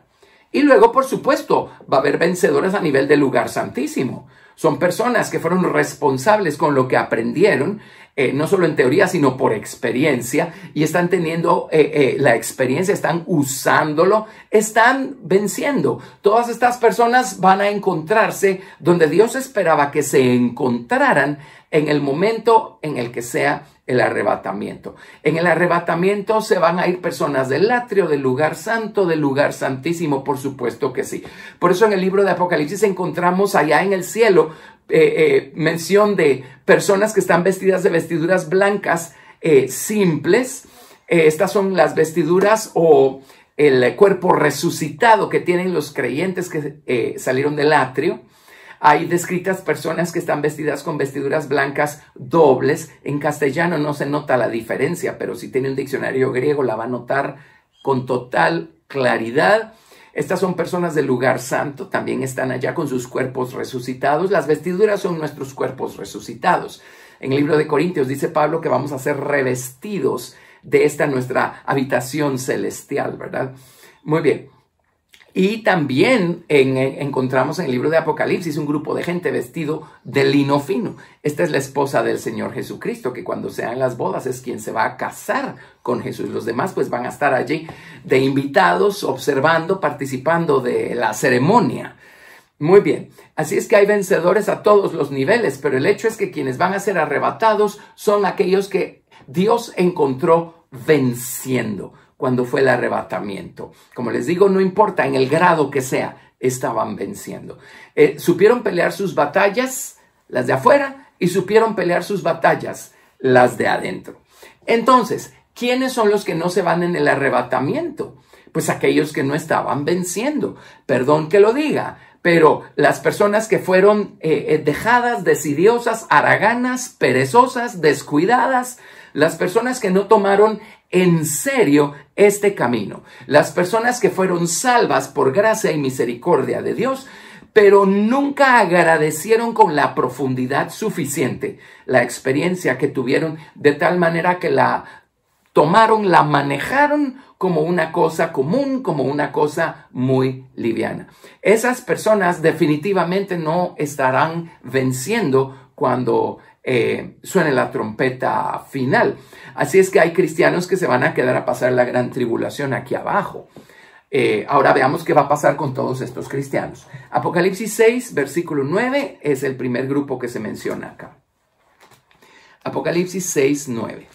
Y luego, por supuesto, va a haber vencedores a nivel del lugar santísimo. Son personas que fueron responsables con lo que aprendieron eh, no solo en teoría, sino por experiencia, y están teniendo eh, eh, la experiencia, están usándolo, están venciendo. Todas estas personas van a encontrarse donde Dios esperaba que se encontraran en el momento en el que sea el arrebatamiento. En el arrebatamiento se van a ir personas del atrio, del lugar santo, del lugar santísimo, por supuesto que sí. Por eso en el libro de Apocalipsis encontramos allá en el cielo eh, eh, mención de personas que están vestidas de vestiduras blancas eh, simples. estas son las vestiduras o el cuerpo resucitado que tienen los creyentes que salieron del atrio. Hay descritas personas que están vestidas con vestiduras blancas dobles. En castellano no se nota la diferencia, pero si tiene un diccionario griego la va a notar con total claridad. Estas son personas del lugar santo, también están allá con sus cuerpos resucitados. Las vestiduras son nuestros cuerpos resucitados. En el libro de Corintios dice Pablo que vamos a ser revestidos de esta nuestra habitación celestial, ¿verdad? Muy bien. Y también encontramos en el libro de Apocalipsis un grupo de gente vestido de lino fino. Esta es la esposa del Señor Jesucristo, que cuando sean las bodas es quien se va a casar con Jesús. Los demás pues van a estar allí de invitados, observando, participando de la ceremonia. Muy bien, así es que hay vencedores a todos los niveles, pero el hecho es que quienes van a ser arrebatados son aquellos que Dios encontró venciendo cuando fue el arrebatamiento. Como les digo, no importa en el grado que sea, estaban venciendo. Eh, supieron pelear sus batallas, las de afuera, y supieron pelear sus batallas, las de adentro. Entonces, ¿quiénes son los que no se van en el arrebatamiento? Pues aquellos que no estaban venciendo. Perdón que lo diga, pero las personas que fueron eh, eh, dejadas, desidiosas, haraganas, perezosas, descuidadas, las personas que no tomaron en serio este camino, las personas que fueron salvas por gracia y misericordia de Dios, pero nunca agradecieron con la profundidad suficiente la experiencia que tuvieron de tal manera que la tomaron, la manejaron como una cosa común, como una cosa muy liviana. Esas personas definitivamente no estarán venciendo cuando eh, la trompeta final. Así es que hay cristianos que se van a quedar a pasar la gran tribulación aquí abajo. Eh, ahora veamos qué va a pasar con todos estos cristianos. Apocalipsis 6, versículo 9 es el primer grupo que se menciona acá. Apocalipsis 6, 9.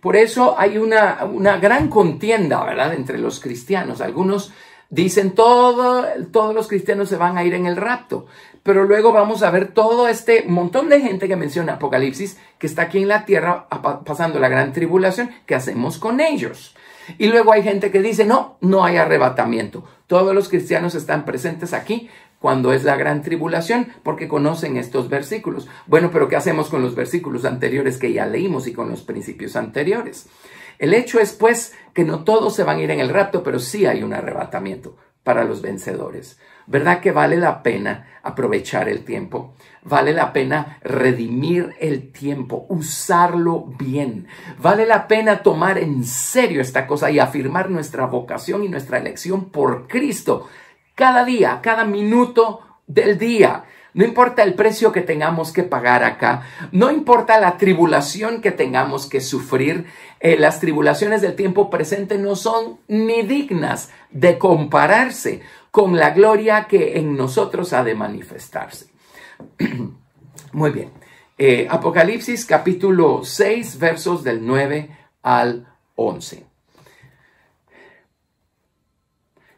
Por eso hay una, una gran contienda, ¿verdad?, entre los cristianos. Algunos dicen todo, todos los cristianos se van a ir en el rapto. Pero luego vamos a ver todo este montón de gente que menciona Apocalipsis que está aquí en la tierra pasando la gran tribulación. ¿Qué hacemos con ellos? Y luego hay gente que dice, no, no hay arrebatamiento. Todos los cristianos están presentes aquí cuando es la gran tribulación porque conocen estos versículos. Bueno, pero ¿qué hacemos con los versículos anteriores que ya leímos y con los principios anteriores? El hecho es pues que no todos se van a ir en el rapto, pero sí hay un arrebatamiento para los vencedores. ¿Verdad que vale la pena aprovechar el tiempo? Vale la pena redimir el tiempo, usarlo bien. Vale la pena tomar en serio esta cosa y afirmar nuestra vocación y nuestra elección por Cristo cada día, cada minuto del día. No importa el precio que tengamos que pagar acá, no importa la tribulación que tengamos que sufrir, eh, las tribulaciones del tiempo presente no son ni dignas de compararse con la gloria que en nosotros ha de manifestarse. <clears throat> Muy bien. Eh, Apocalipsis capítulo 6 versos del 9 al 11.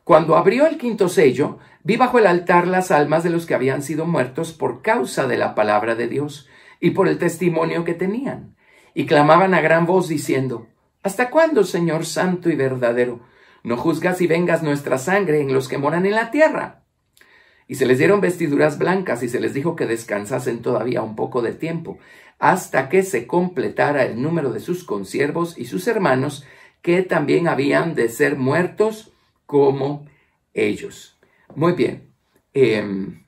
Cuando abrió el quinto sello, vi bajo el altar las almas de los que habían sido muertos por causa de la palabra de Dios y por el testimonio que tenían. Y clamaban a gran voz diciendo, ¿Hasta cuándo, Señor Santo y verdadero, no juzgas y vengas nuestra sangre en los que moran en la tierra? Y se les dieron vestiduras blancas y se les dijo que descansasen todavía un poco de tiempo, hasta que se completara el número de sus consiervos y sus hermanos, que también habían de ser muertos como ellos. Muy bien. Em,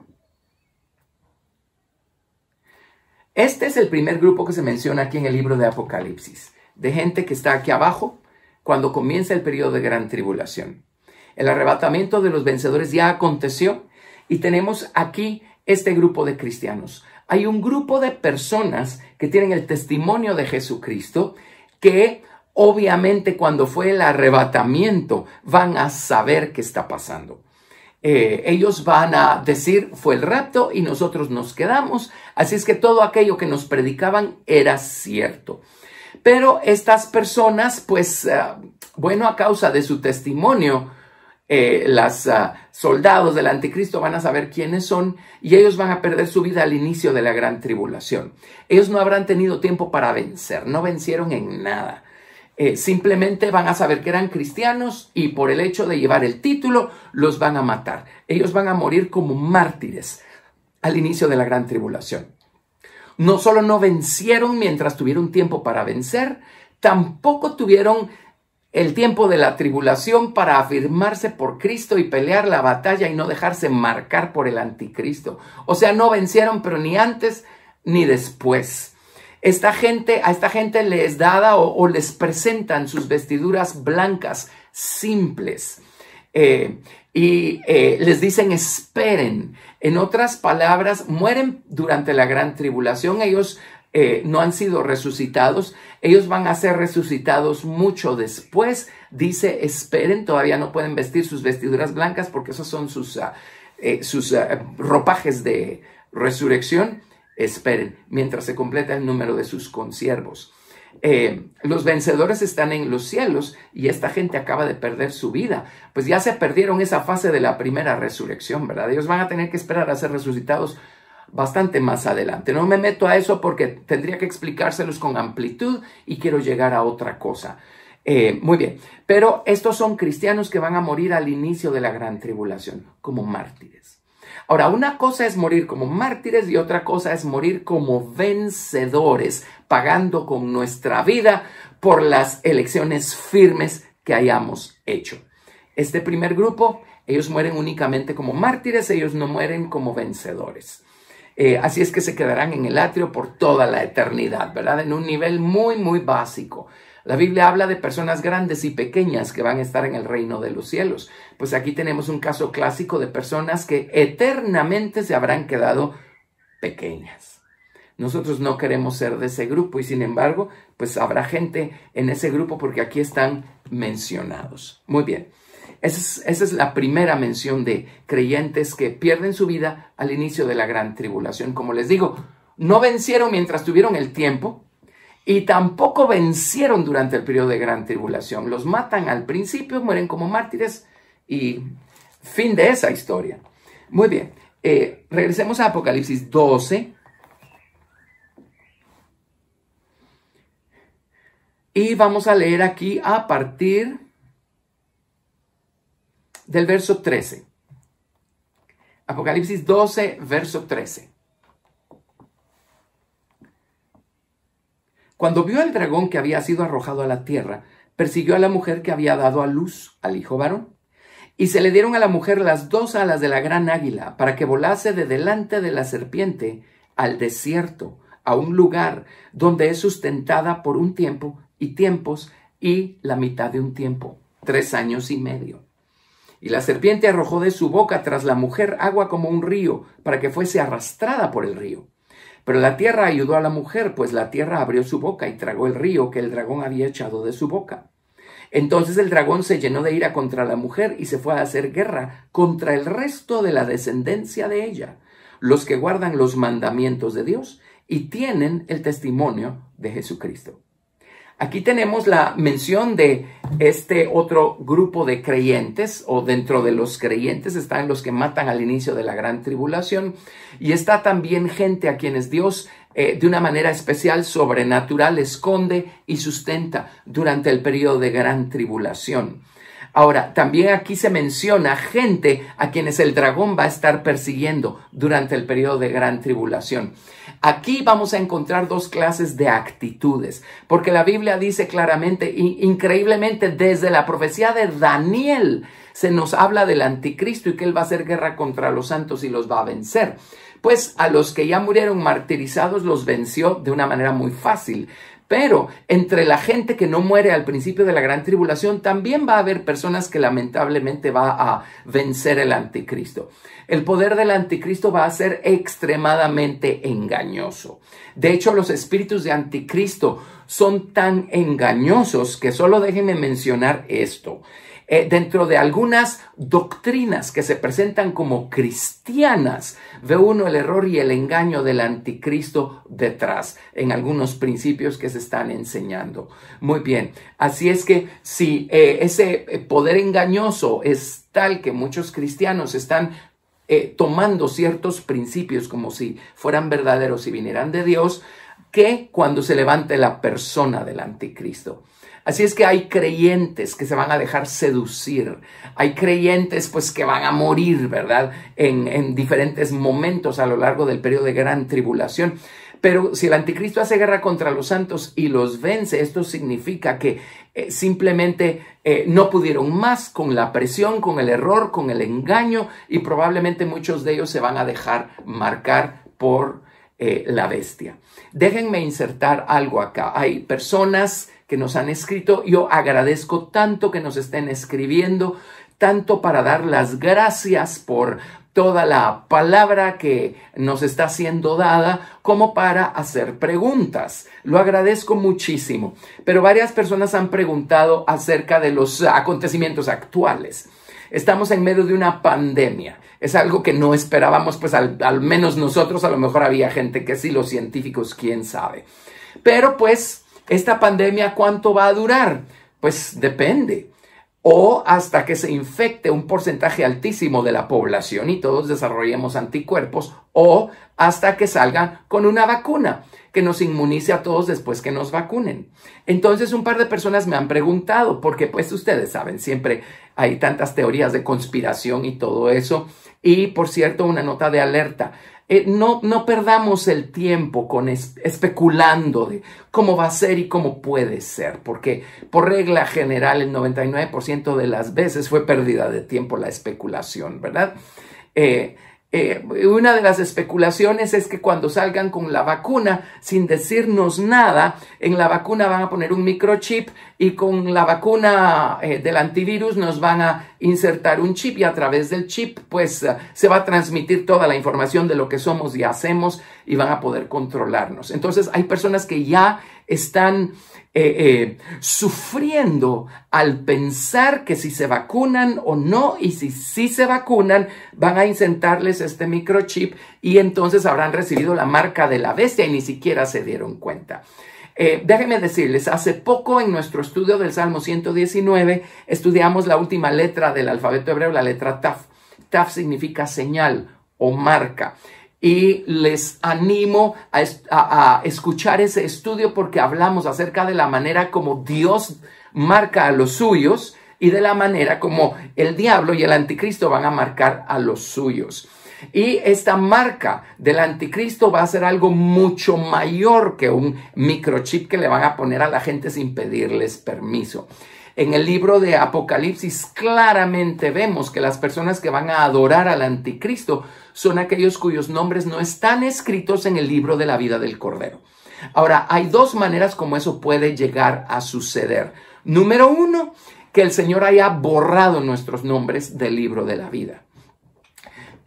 este es el primer grupo que se menciona aquí en el libro de Apocalipsis, de gente que está aquí abajo cuando comienza el periodo de gran tribulación. El arrebatamiento de los vencedores ya aconteció y tenemos aquí este grupo de cristianos. Hay un grupo de personas que tienen el testimonio de Jesucristo que obviamente cuando fue el arrebatamiento van a saber qué está pasando. Eh, ellos van a decir fue el rapto y nosotros nos quedamos. Así es que todo aquello que nos predicaban era cierto. Pero estas personas, pues, eh, bueno, a causa de su testimonio, eh, las ah, soldados del anticristo van a saber quiénes son y ellos van a perder su vida al inicio de la gran tribulación. Ellos no habrán tenido tiempo para vencer, no vencieron en nada. Eh, simplemente van a saber que eran cristianos y por el hecho de llevar el título los van a matar. Ellos van a morir como mártires al inicio de la gran tribulación. No solo no vencieron mientras tuvieron tiempo para vencer, tampoco tuvieron el tiempo de la tribulación para afirmarse por Cristo y pelear la batalla y no dejarse marcar por el anticristo. O sea, no vencieron, pero ni antes ni después. Esta gente, a esta gente les dada o, les presentan sus vestiduras blancas, simples. Eh, y eh, les dicen esperen. En otras palabras, mueren durante la gran tribulación. Ellos eh, no han sido resucitados, ellos van a ser resucitados mucho después. Dice, esperen, todavía no pueden vestir sus vestiduras blancas porque esos son sus, ah, eh, sus ah, ropajes de resurrección. Esperen mientras se completa el número de sus consiervos. Eh, los vencedores están en los cielos y esta gente acaba de perder su vida. Pues ya se perdieron esa fase de la primera resurrección, ¿verdad? Ellos van a tener que esperar a ser resucitados bastante más adelante. No me meto a eso porque tendría que explicárselos con amplitud y quiero llegar a otra cosa. Eh, muy bien, pero estos son cristianos que van a morir al inicio de la gran tribulación, como mártires. Ahora, una cosa es morir como mártires y otra cosa es morir como vencedores, pagando con nuestra vida por las elecciones firmes que hayamos hecho. Este primer grupo, ellos mueren únicamente como mártires, ellos no mueren como vencedores. Eh, así es que se quedarán en el atrio por toda la eternidad, ¿verdad? En un nivel muy, muy básico. La Biblia habla de personas grandes y pequeñas que van a estar en el reino de los cielos. Pues aquí tenemos un caso clásico de personas que eternamente se habrán quedado pequeñas. Nosotros no queremos ser de ese grupo y sin embargo, pues habrá gente en ese grupo porque aquí están mencionados. Muy bien. Esa es, la primera mención de creyentes que pierden su vida al inicio de la gran tribulación. Como les digo, no vencieron mientras tuvieron el tiempo y tampoco vencieron durante el periodo de gran tribulación. Los matan al principio, mueren como mártires y fin de esa historia. Muy bien, eh, regresemos a Apocalipsis 12. Y vamos a leer aquí a partir del verso 13. Apocalipsis 12, verso 13. Cuando vio al dragón que había sido arrojado a la tierra, persiguió a la mujer que había dado a luz al hijo varón. Y se le dieron a la mujer las dos alas de la gran águila para que volase de delante de la serpiente al desierto, a un lugar donde es sustentada por un tiempo y tiempos y la mitad de un tiempo, tres años y medio. Y la serpiente arrojó de su boca tras la mujer agua como un río, para que fuese arrastrada por el río. Pero la tierra ayudó a la mujer, pues la tierra abrió su boca y tragó el río que el dragón había echado de su boca. Entonces el dragón se llenó de ira contra la mujer y se fue a hacer guerra contra el resto de la descendencia de ella, los que guardan los mandamientos de Dios y tienen el testimonio de Jesucristo. Aquí tenemos la mención de este otro grupo de creyentes, o dentro de los creyentes están los que matan al inicio de la gran tribulación, y está también gente a quienes Dios eh, de una manera especial, sobrenatural, esconde y sustenta durante el periodo de gran tribulación. Ahora, también aquí se menciona gente a quienes el dragón va a estar persiguiendo durante el periodo de gran tribulación. Aquí vamos a encontrar dos clases de actitudes, porque la Biblia dice claramente, increíblemente, desde la profecía de Daniel, se nos habla del anticristo y que él va a hacer guerra contra los santos y los va a vencer. Pues a los que ya murieron martirizados los venció de una manera muy fácil. Pero entre la gente que no muere al principio de la gran tribulación, también va a haber personas que lamentablemente va a vencer el anticristo. El poder del anticristo va a ser extremadamente engañoso. De hecho, los espíritus de anticristo son tan engañosos que solo déjenme mencionar esto. Eh, dentro de algunas doctrinas que se presentan como cristianas, ve uno el error y el engaño del anticristo detrás en algunos principios que se están enseñando. Muy bien, así es que si eh, ese eh, poder engañoso es tal que muchos cristianos están tomando ciertos principios como si fueran verdaderos y vinieran de Dios, que cuando se levante la persona del anticristo. Así es que hay creyentes que se van a dejar seducir, hay creyentes pues que van a morir, ¿verdad? En, diferentes momentos a lo largo del periodo de gran tribulación. Pero si el anticristo hace guerra contra los santos y los vence, esto significa que eh, simplemente eh, no pudieron más con la presión, con el error, con el engaño y probablemente muchos de ellos se van a dejar marcar por eh, la bestia. Déjenme insertar algo acá. Hay personas que nos han escrito. Yo agradezco tanto que nos estén escribiendo, tanto para dar las gracias por toda la palabra que nos está siendo dada como para hacer preguntas. Lo agradezco muchísimo. Pero varias personas han preguntado acerca de los acontecimientos actuales. Estamos en medio de una pandemia. Es algo que no esperábamos, pues al, menos nosotros, a lo mejor había gente que sí, los científicos, quién sabe. Pero pues, ¿esta pandemia cuánto va a durar? Pues depende. O hasta que se infecte un porcentaje altísimo de la población y todos desarrollemos anticuerpos, o hasta que salgan con una vacuna que nos inmunice a todos después que nos vacunen. Entonces un par de personas me han preguntado, porque pues ustedes saben, siempre hay tantas teorías de conspiración y todo eso. Y por cierto, una nota de alerta. Eh, no, no perdamos el tiempo con especulando de cómo va a ser y cómo puede ser, porque por regla general el 99% de las veces fue pérdida de tiempo la especulación, ¿verdad? Eh, eh, una de las especulaciones es que cuando salgan con la vacuna, sin decirnos nada, en la vacuna van a poner un microchip y con la vacuna eh, del antivirus nos van a insertar un chip y a través del chip pues eh, se va a transmitir toda la información de lo que somos y hacemos y van a poder controlarnos. Entonces hay personas que ya están eh, eh, sufriendo al pensar que si se vacunan o no, y si sí se vacunan, van a insertarles este microchip y entonces habrán recibido la marca de la bestia y ni siquiera se dieron cuenta. Eh, déjenme decirles, hace poco en nuestro estudio del Salmo 119 estudiamos la última letra del alfabeto hebreo, la letra Taf. Taf significa señal o marca y les animo a, escuchar ese estudio porque hablamos acerca de la manera como Dios marca a los suyos y de la manera como el diablo y el anticristo van a marcar a los suyos. Y esta marca del anticristo va a ser algo mucho mayor que un microchip que le van a poner a la gente sin pedirles permiso. En el libro de Apocalipsis claramente vemos que las personas que van a adorar al anticristo son aquellos cuyos nombres no están escritos en el libro de la vida del Cordero. Ahora, hay dos maneras como eso puede llegar a suceder. Número uno, que el Señor haya borrado nuestros nombres del libro de la vida.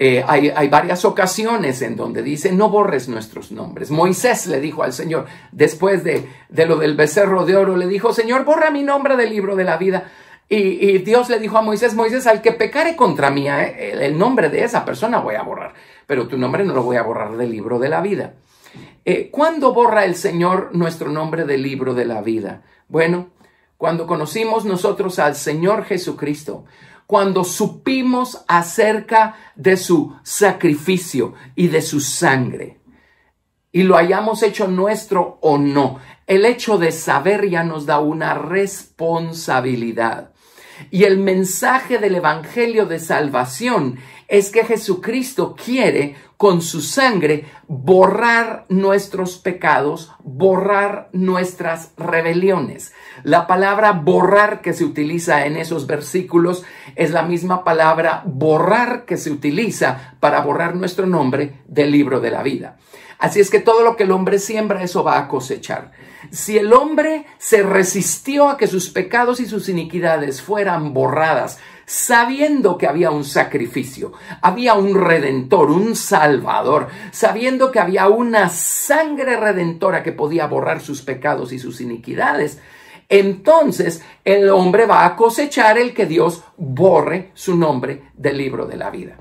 Eh, hay, varias ocasiones en donde dice, no borres nuestros nombres. Moisés le dijo al Señor, después de, de lo del becerro de oro, le dijo, Señor, borra mi nombre del libro de la vida. Y, Dios le dijo a Moisés, Moisés, al que pecare contra mí, eh, el, nombre de esa persona voy a borrar, pero tu nombre no lo voy a borrar del libro de la vida. Eh, ¿Cuándo borra el Señor nuestro nombre del libro de la vida? Bueno, cuando conocimos nosotros al Señor Jesucristo, cuando supimos acerca de su sacrificio y de su sangre, y lo hayamos hecho nuestro o no, el hecho de saber ya nos da una responsabilidad. Y el mensaje del Evangelio de Salvación es que Jesucristo quiere con su sangre borrar nuestros pecados, borrar nuestras rebeliones. La palabra borrar que se utiliza en esos versículos es la misma palabra borrar que se utiliza para borrar nuestro nombre del libro de la vida. Así es que todo lo que el hombre siembra, eso va a cosechar. Si el hombre se resistió a que sus pecados y sus iniquidades fueran borradas, sabiendo que había un sacrificio, había un redentor, un salvador, sabiendo que había una sangre redentora que podía borrar sus pecados y sus iniquidades, entonces el hombre va a cosechar el que Dios borre su nombre del libro de la vida.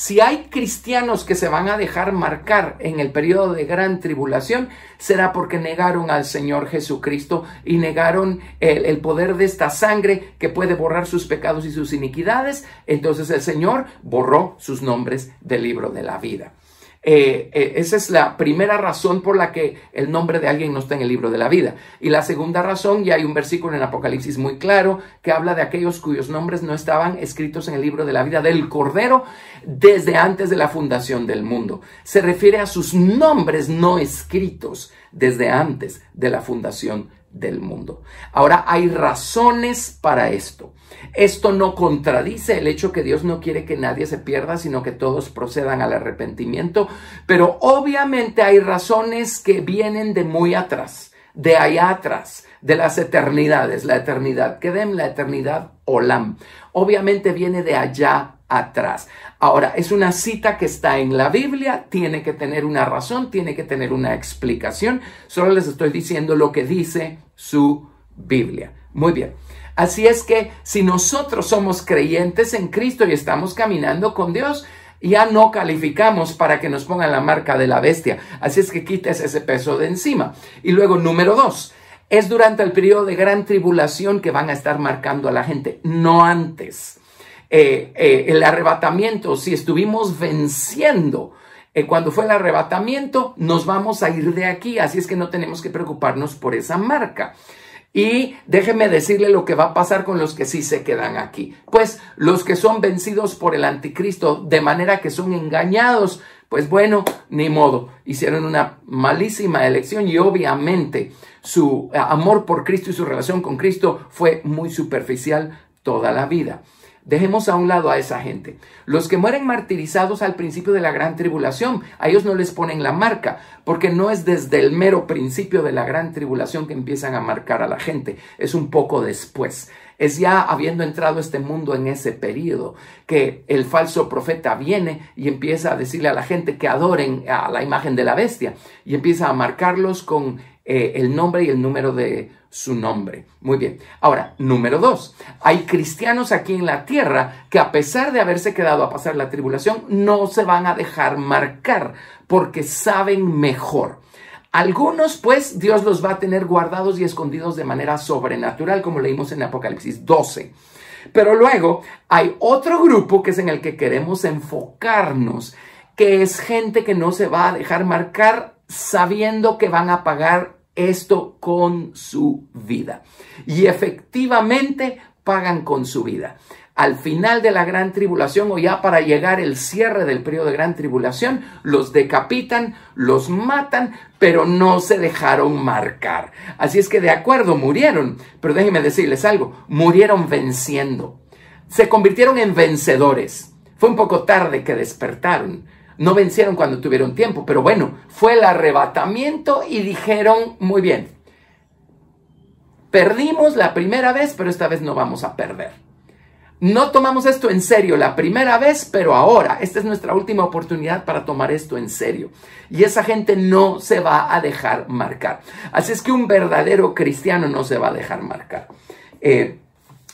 Si hay cristianos que se van a dejar marcar en el periodo de gran tribulación, será porque negaron al Señor Jesucristo y negaron el, poder de esta sangre que puede borrar sus pecados y sus iniquidades. Entonces el Señor borró sus nombres del libro de la vida. Eh, eh, esa es la primera razón por la que el nombre de alguien no está en el libro de la vida. Y la segunda razón, ya hay un versículo en Apocalipsis muy claro que habla de aquellos cuyos nombres no estaban escritos en el libro de la vida del Cordero desde antes de la fundación del mundo. Se refiere a sus nombres no escritos desde antes de la fundación del mundo. Ahora hay razones para esto. Esto no contradice el hecho que Dios no quiere que nadie se pierda, sino que todos procedan al arrepentimiento, pero obviamente hay razones que vienen de muy atrás, de allá atrás, de las eternidades, la eternidad Kedem, la eternidad Olam. Obviamente viene de allá atrás. Ahora, es una cita que está en la Biblia, tiene que tener una razón, tiene que tener una explicación. Solo les estoy diciendo lo que dice su Biblia. Muy bien. Así es que si nosotros somos creyentes en Cristo y estamos caminando con Dios, ya no calificamos para que nos pongan la marca de la bestia. Así es que quites ese peso de encima. Y luego, número dos, es durante el periodo de gran tribulación que van a estar marcando a la gente, no antes. Eh, eh, el arrebatamiento, si estuvimos venciendo eh, cuando fue el arrebatamiento, nos vamos a ir de aquí, así es que no tenemos que preocuparnos por esa marca. Y déjeme decirle lo que va a pasar con los que sí se quedan aquí. Pues los que son vencidos por el anticristo de manera que son engañados, pues bueno, ni modo, hicieron una malísima elección y obviamente su amor por Cristo y su relación con Cristo fue muy superficial toda la vida. Dejemos a un lado a esa gente. Los que mueren martirizados al principio de la gran tribulación, a ellos no les ponen la marca, porque no es desde el mero principio de la gran tribulación que empiezan a marcar a la gente, es un poco después. Es ya habiendo entrado este mundo en ese periodo que el falso profeta viene y empieza a decirle a la gente que adoren a la imagen de la bestia y empieza a marcarlos con eh, el nombre y el número de su nombre. Muy bien. Ahora, número dos. Hay cristianos aquí en la tierra que a pesar de haberse quedado a pasar la tribulación, no se van a dejar marcar porque saben mejor. Algunos, pues, Dios los va a tener guardados y escondidos de manera sobrenatural, como leímos en Apocalipsis 12. Pero luego hay otro grupo que es en el que queremos enfocarnos, que es gente que no se va a dejar marcar sabiendo que van a pagar esto con su vida. Y efectivamente pagan con su vida. Al final de la gran tribulación o ya para llegar el cierre del periodo de gran tribulación, los decapitan, los matan, pero no se dejaron marcar. Así es que de acuerdo, murieron, pero déjenme decirles algo, murieron venciendo. Se convirtieron en vencedores. Fue un poco tarde que despertaron no vencieron cuando tuvieron tiempo, pero bueno, fue el arrebatamiento y dijeron, muy bien, perdimos la primera vez, pero esta vez no vamos a perder. No tomamos esto en serio la primera vez, pero ahora, esta es nuestra última oportunidad para tomar esto en serio. Y esa gente no se va a dejar marcar. Así es que un verdadero cristiano no se va a dejar marcar. Eh,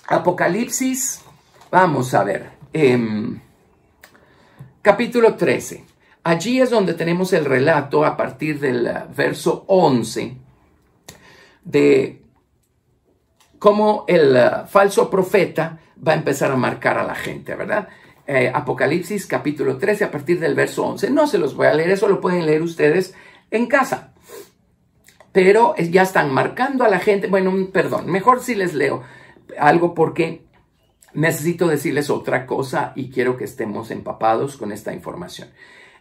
Apocalipsis, vamos a ver. Em, Capítulo 13. allí es donde tenemos el relato a partir del uh, verso 11 de cómo el uh, falso profeta va a empezar a marcar a la gente, ¿verdad? Eh, Apocalipsis capítulo 13 a partir del verso 11. No se los voy a leer, eso lo pueden leer ustedes en casa. Pero ya están marcando a la gente. Bueno, perdón, mejor si les leo algo porque necesito decirles otra cosa y quiero que estemos empapados con esta información.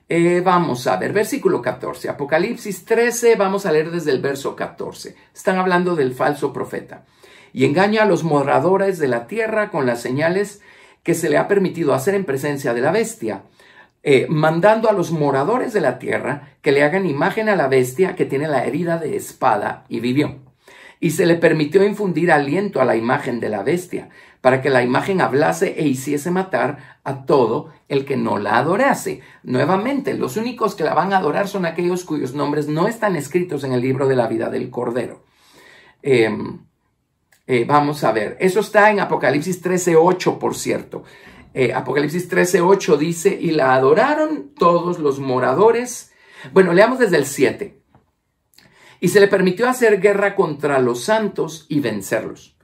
Eh, vamos a ver, versículo 14, Apocalipsis 13, vamos a leer desde el verso 14. Están hablando del falso profeta. Y engaña a los moradores de la tierra con las señales que se le ha permitido hacer en presencia de la bestia, eh, mandando a los moradores de la tierra que le hagan imagen a la bestia que tiene la herida de espada y vivió. Y se le permitió infundir aliento a la imagen de la bestia, para que la imagen hablase e hiciese matar a todo el que no la adorase. Nuevamente, los únicos que la van a adorar son aquellos cuyos nombres no están escritos en el libro de la vida del Cordero. Em, eh, vamos a ver, eso está en Apocalipsis 13.8, por cierto. Eh, Apocalipsis 13.8 dice, y la adoraron todos los moradores. Bueno, leamos desde el 7. Y se le permitió hacer guerra contra los santos y vencerlos.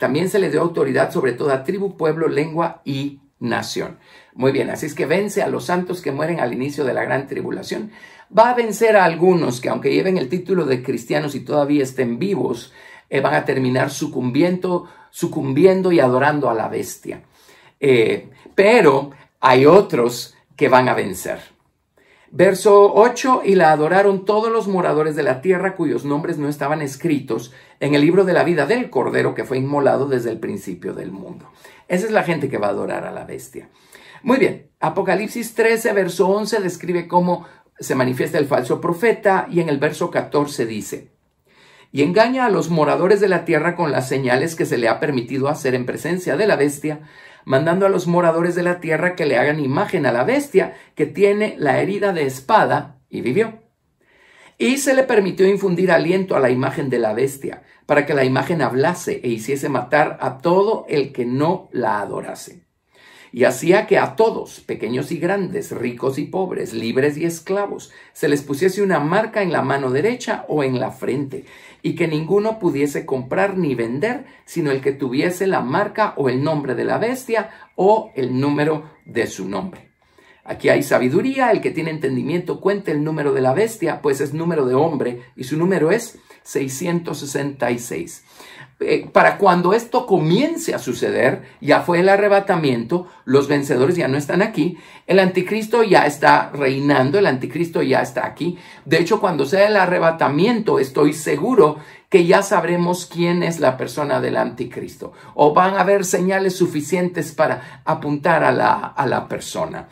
También se le dio autoridad sobre toda tribu, pueblo, lengua y nación. Muy bien, así es que vence a los santos que mueren al inicio de la gran tribulación. Va a vencer a algunos que aunque lleven el título de cristianos y todavía estén vivos, eh, van a terminar sucumbiendo, sucumbiendo y adorando a la bestia. Eh, pero hay otros que van a vencer. Verso 8, y la adoraron todos los moradores de la tierra cuyos nombres no estaban escritos en el libro de la vida del Cordero que fue inmolado desde el principio del mundo. Esa es la gente que va a adorar a la bestia. Muy bien, Apocalipsis 13, verso 11 describe cómo se manifiesta el falso profeta y en el verso 14 dice, y engaña a los moradores de la tierra con las señales que se le ha permitido hacer en presencia de la bestia, mandando a los moradores de la tierra que le hagan imagen a la bestia que tiene la herida de espada y vivió. Y se le permitió infundir aliento a la imagen de la bestia, para que la imagen hablase e hiciese matar a todo el que no la adorase y hacía que a todos, pequeños y grandes, ricos y pobres, libres y esclavos, se les pusiese una marca en la mano derecha o en la frente, y que ninguno pudiese comprar ni vender, sino el que tuviese la marca o el nombre de la bestia o el número de su nombre. Aquí hay sabiduría, el que tiene entendimiento cuente el número de la bestia, pues es número de hombre, y su número es 666. Eh, para cuando esto comience a suceder, ya fue el arrebatamiento, los vencedores ya no están aquí, el anticristo ya está reinando, el anticristo ya está aquí. De hecho, cuando sea el arrebatamiento, estoy seguro que ya sabremos quién es la persona del anticristo, o van a haber señales suficientes para apuntar a la, a la persona.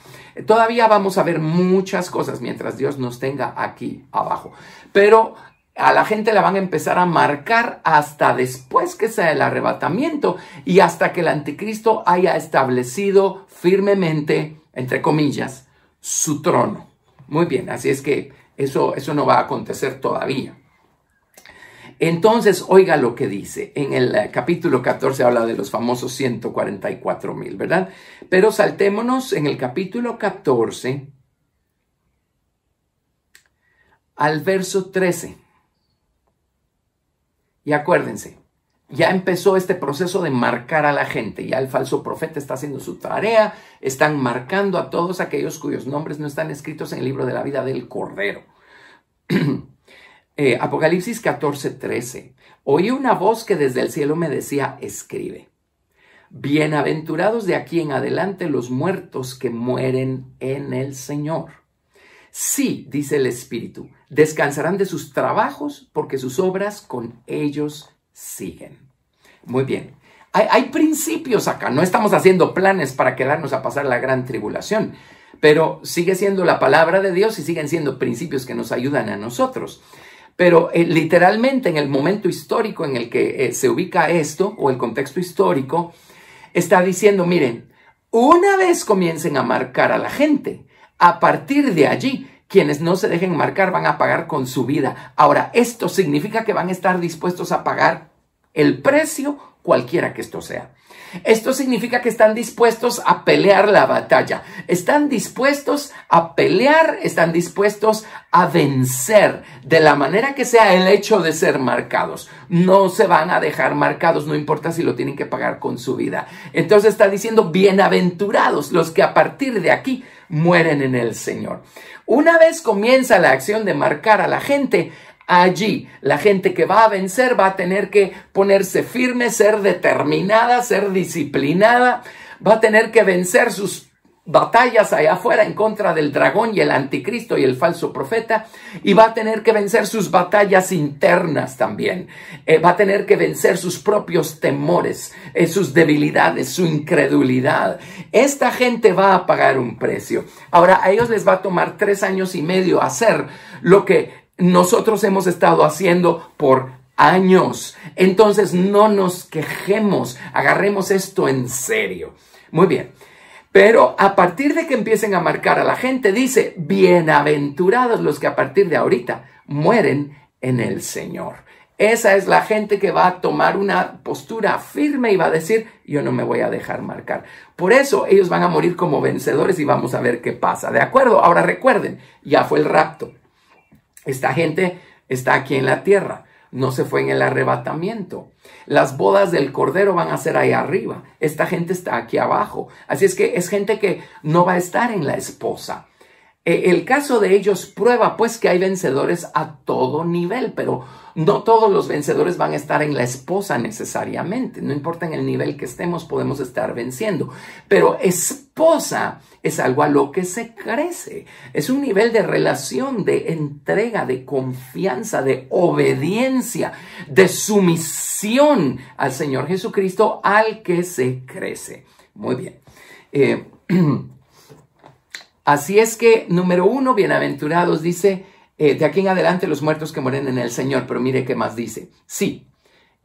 Todavía vamos a ver muchas cosas mientras Dios nos tenga aquí abajo, pero a la gente la van a empezar a marcar hasta después que sea el arrebatamiento y hasta que el anticristo haya establecido firmemente, entre comillas, su trono. Muy bien, así es que eso, eso no va a acontecer todavía. Entonces, oiga lo que dice. En el eh, capítulo 14 habla de los famosos 144 mil, ¿verdad? Pero saltémonos en el capítulo 14 al verso 13. Y acuérdense, ya empezó este proceso de marcar a la gente, ya el falso profeta está haciendo su tarea, están marcando a todos aquellos cuyos nombres no están escritos en el libro de la vida del Cordero. <clears throat> eh, Apocalipsis 14, 13. Oí una voz que desde el cielo me decía, escribe. Bienaventurados de aquí en adelante los muertos que mueren en el Señor. Sí, dice el Espíritu, descansarán de sus trabajos porque sus obras con ellos siguen. Muy bien. Hay, principios acá, no estamos haciendo planes para quedarnos a pasar la gran tribulación, pero sigue siendo la palabra de Dios y siguen siendo principios que nos ayudan a nosotros. Pero eh, literalmente en el momento histórico en el que eh, se ubica esto, o el contexto histórico, está diciendo, miren, una vez comiencen a marcar a la gente, a partir de allí, quienes no se dejen marcar van a pagar con su vida. Ahora, esto significa que van a estar dispuestos a pagar el precio, cualquiera que esto sea. Esto significa que están dispuestos a pelear la batalla, están dispuestos a pelear, están dispuestos a vencer de la manera que sea el hecho de ser marcados. No se van a dejar marcados, no importa si lo tienen que pagar con su vida. Entonces está diciendo, bienaventurados los que a partir de aquí mueren en el Señor. Una vez comienza la acción de marcar a la gente, allí. La gente que va a vencer va a tener que ponerse firme, ser determinada, ser disciplinada, va a tener que vencer sus batallas allá afuera en contra del dragón y el anticristo y el falso profeta y va a tener que vencer sus batallas internas también. Eh, va a tener que vencer sus propios temores, eh, sus debilidades, su incredulidad. Esta gente va a pagar un precio. Ahora, a ellos les va a tomar tres años y medio hacer lo que nosotros hemos estado haciendo por años. Entonces no nos quejemos, agarremos esto en serio. Muy bien. Pero a partir de que empiecen a marcar a la gente, dice, bienaventurados los que a partir de ahorita mueren en el Señor. Esa es la gente que va a tomar una postura firme y va a decir, yo no me voy a dejar marcar. Por eso ellos van a morir como vencedores y vamos a ver qué pasa. ¿De acuerdo? Ahora recuerden, ya fue el rapto. Esta gente está aquí en la tierra, no se fue en el arrebatamiento. Las bodas del Cordero van a ser ahí arriba. Esta gente está aquí abajo. Así es que es gente que no va a estar en la esposa. E, el caso de ellos prueba pues que hay vencedores a todo nivel, pero no todos los vencedores van a estar en la esposa necesariamente. No importa en el nivel que estemos, podemos estar venciendo. Pero esposa es algo a lo que se crece. Es un nivel de relación, de entrega, de confianza, de obediencia, de sumisión al Señor Jesucristo al que se crece. Muy bien. Eh, <clears throat> así es que, número uno, bienaventurados, dice eh, de aquí en adelante los muertos que mueren en el Señor. Pero mire qué más dice. Sí,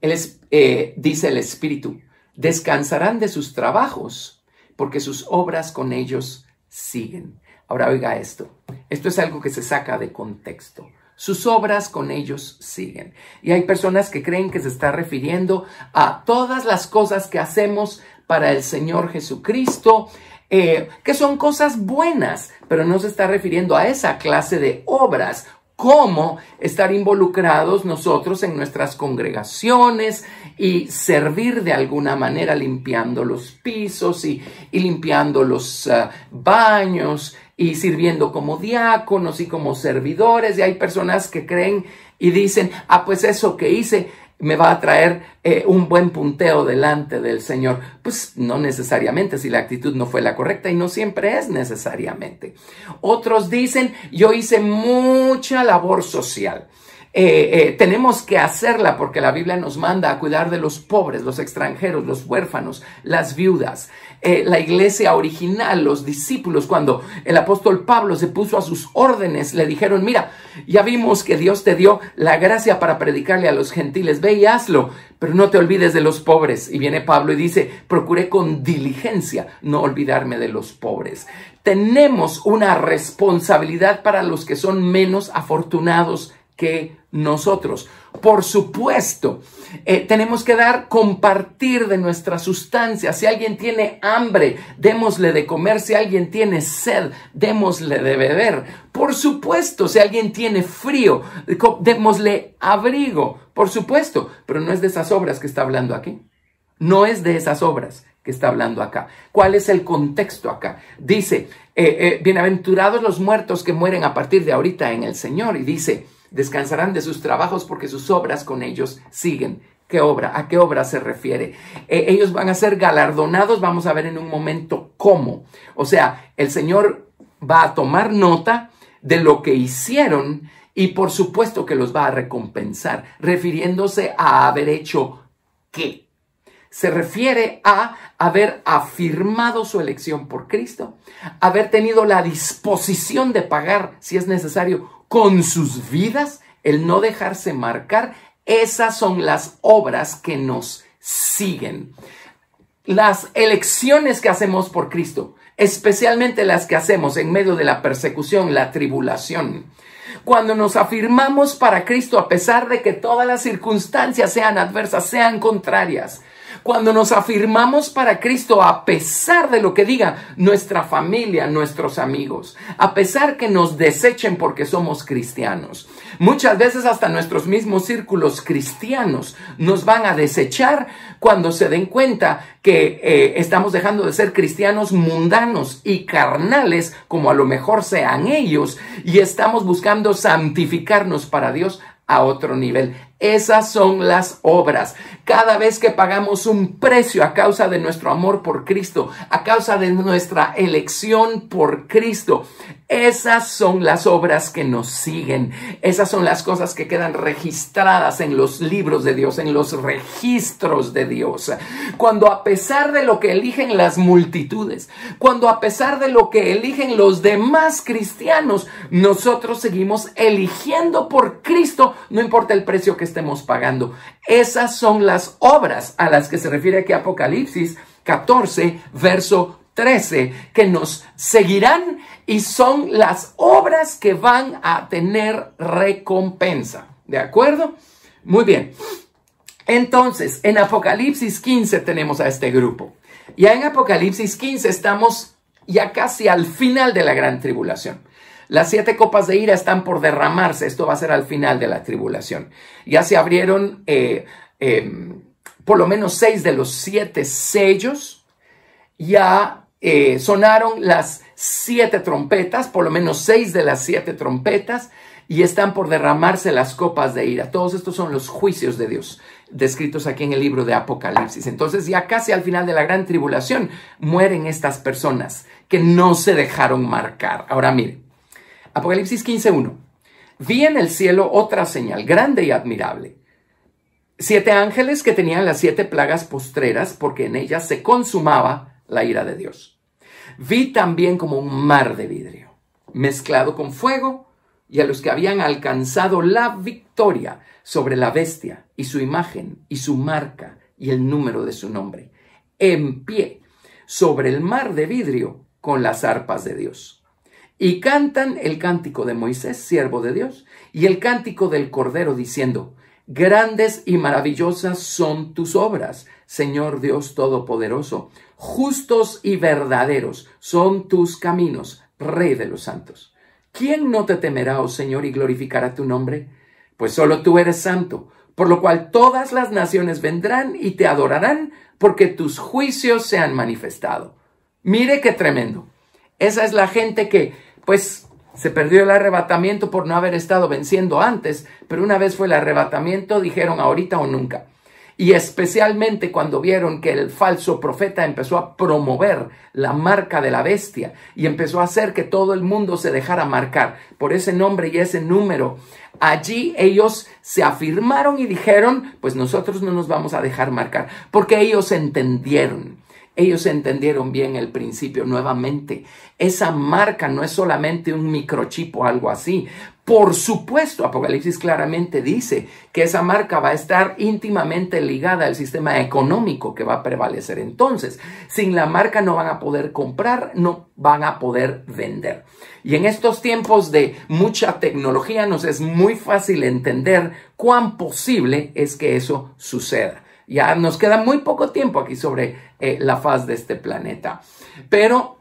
él eh, dice el Espíritu, descansarán de sus trabajos porque sus obras con ellos siguen. Ahora oiga esto. Esto es algo que se saca de contexto. Sus obras con ellos siguen. Y hay personas que creen que se está refiriendo a todas las cosas que hacemos para el Señor Jesucristo, eh, que son cosas buenas, pero no se está refiriendo a esa clase de obras cómo estar involucrados nosotros en nuestras congregaciones y servir de alguna manera limpiando los pisos y, limpiando los ah, baños y sirviendo como diáconos y como servidores. Y hay personas que creen y dicen, ah, pues eso que hice me va a traer eh, un buen punteo delante del Señor. Pues no necesariamente si la actitud no fue la correcta y no siempre es necesariamente. Otros dicen, yo hice mucha labor social. Eh, eh, tenemos que hacerla porque la Biblia nos manda a cuidar de los pobres, los extranjeros, los huérfanos, las viudas. Eh, la iglesia original, los discípulos, cuando el apóstol Pablo se puso a sus órdenes, le dijeron, mira, ya vimos que Dios te dio la gracia para predicarle a los gentiles, ve y hazlo, pero no te olvides de los pobres. Y viene Pablo y dice, procuré con diligencia no olvidarme de los pobres. Tenemos una responsabilidad para los que son menos afortunados que nosotros. Por supuesto, eh, tenemos que dar, compartir de nuestra sustancia. Si alguien tiene hambre, démosle de comer. Si alguien tiene sed, démosle de beber. Por supuesto, si alguien tiene frío, démosle abrigo. Por supuesto, pero no es de esas obras que está hablando aquí. No es de esas obras que está hablando acá. ¿Cuál es el contexto acá? Dice, eh, eh, bienaventurados los muertos que mueren a partir de ahorita en el Señor. Y dice, descansarán de sus trabajos porque sus obras con ellos siguen. ¿Qué obra? ¿A qué obra se refiere? Eh, ellos van a ser galardonados, vamos a ver en un momento cómo. O sea, el Señor va a tomar nota de lo que hicieron y por supuesto que los va a recompensar, refiriéndose a haber hecho qué. Se refiere a haber afirmado su elección por Cristo, haber tenido la disposición de pagar, si es necesario, con sus vidas, el no dejarse marcar, esas son las obras que nos siguen. Las elecciones que hacemos por Cristo, especialmente las que hacemos en medio de la persecución, la tribulación, cuando nos afirmamos para Cristo a pesar de que todas las circunstancias sean adversas, sean contrarias, Cuando nos afirmamos para Cristo a pesar de lo que diga nuestra familia, nuestros amigos, a pesar que nos desechen porque somos cristianos. Muchas veces hasta nuestros mismos círculos cristianos nos van a desechar cuando se den cuenta que eh, estamos dejando de ser cristianos mundanos y carnales, como a lo mejor sean ellos, y estamos buscando santificarnos para Dios a otro nivel. Esas son las obras. Cada vez que pagamos un precio a causa de nuestro amor por Cristo, a causa de nuestra elección por Cristo, esas son las obras que nos siguen. Esas son las cosas que quedan registradas en los libros de Dios, en los registros de Dios. Cuando a pesar de lo que eligen las multitudes, cuando a pesar de lo que eligen los demás cristianos, nosotros seguimos eligiendo por Cristo, no importa el precio que estemos pagando. Esas son las obras a las que se refiere aquí Apocalipsis 14, verso 13, que nos seguirán y son las obras que van a tener recompensa. ¿De acuerdo? Muy bien. Entonces, en Apocalipsis 15 tenemos a este grupo. Ya en Apocalipsis 15 estamos ya casi al final de la gran tribulación. Las siete copas de ira están por derramarse. Esto va a ser al final de la tribulación. Ya se abrieron eh, em, por lo menos seis de los siete sellos. Ya eh, sonaron las siete trompetas, por lo menos seis de las siete trompetas. Y están por derramarse las copas de ira. Todos estos son los juicios de Dios descritos aquí en el libro de Apocalipsis. Entonces ya casi al final de la gran tribulación mueren estas personas que no se dejaron marcar. Ahora miren, Apocalipsis 15.1. Vi en el cielo otra señal grande y admirable. Siete ángeles que tenían las siete plagas postreras porque en ellas se consumaba la ira de Dios. Vi también como un mar de vidrio, mezclado con fuego, y a los que habían alcanzado la victoria sobre la bestia y su imagen y su marca y el número de su nombre, en pie sobre el mar de vidrio con las arpas de Dios y cantan el cántico de Moisés, siervo de Dios, y el cántico del Cordero, diciendo, Grandes y maravillosas son tus obras, Señor Dios Todopoderoso, justos y verdaderos son tus caminos, Rey de los santos. ¿Quién no te temerá, oh Señor, y glorificará tu nombre? Pues solo tú eres santo, por lo cual todas las naciones vendrán y te adorarán, porque tus juicios se han manifestado. Mire qué tremendo. Esa es la gente que, pues, se perdió el arrebatamiento por no haber estado venciendo antes, pero una vez fue el arrebatamiento, dijeron ahorita o nunca. Y especialmente cuando vieron que el falso profeta empezó a promover la marca de la bestia y empezó a hacer que todo el mundo se dejara marcar por ese nombre y ese número. Allí ellos se afirmaron y dijeron, pues nosotros no nos vamos a dejar marcar, porque ellos entendieron ellos entendieron bien el principio nuevamente. Esa marca no es solamente un microchip o algo así. Por supuesto, Apocalipsis claramente dice que esa marca va a estar íntimamente ligada al sistema económico que va a prevalecer. Entonces, sin la marca no van a poder comprar, no van a poder vender. Y en estos tiempos de mucha tecnología nos es muy fácil entender cuán posible es que eso suceda. Ya nos queda muy poco tiempo aquí sobre eh, la faz de este planeta. Pero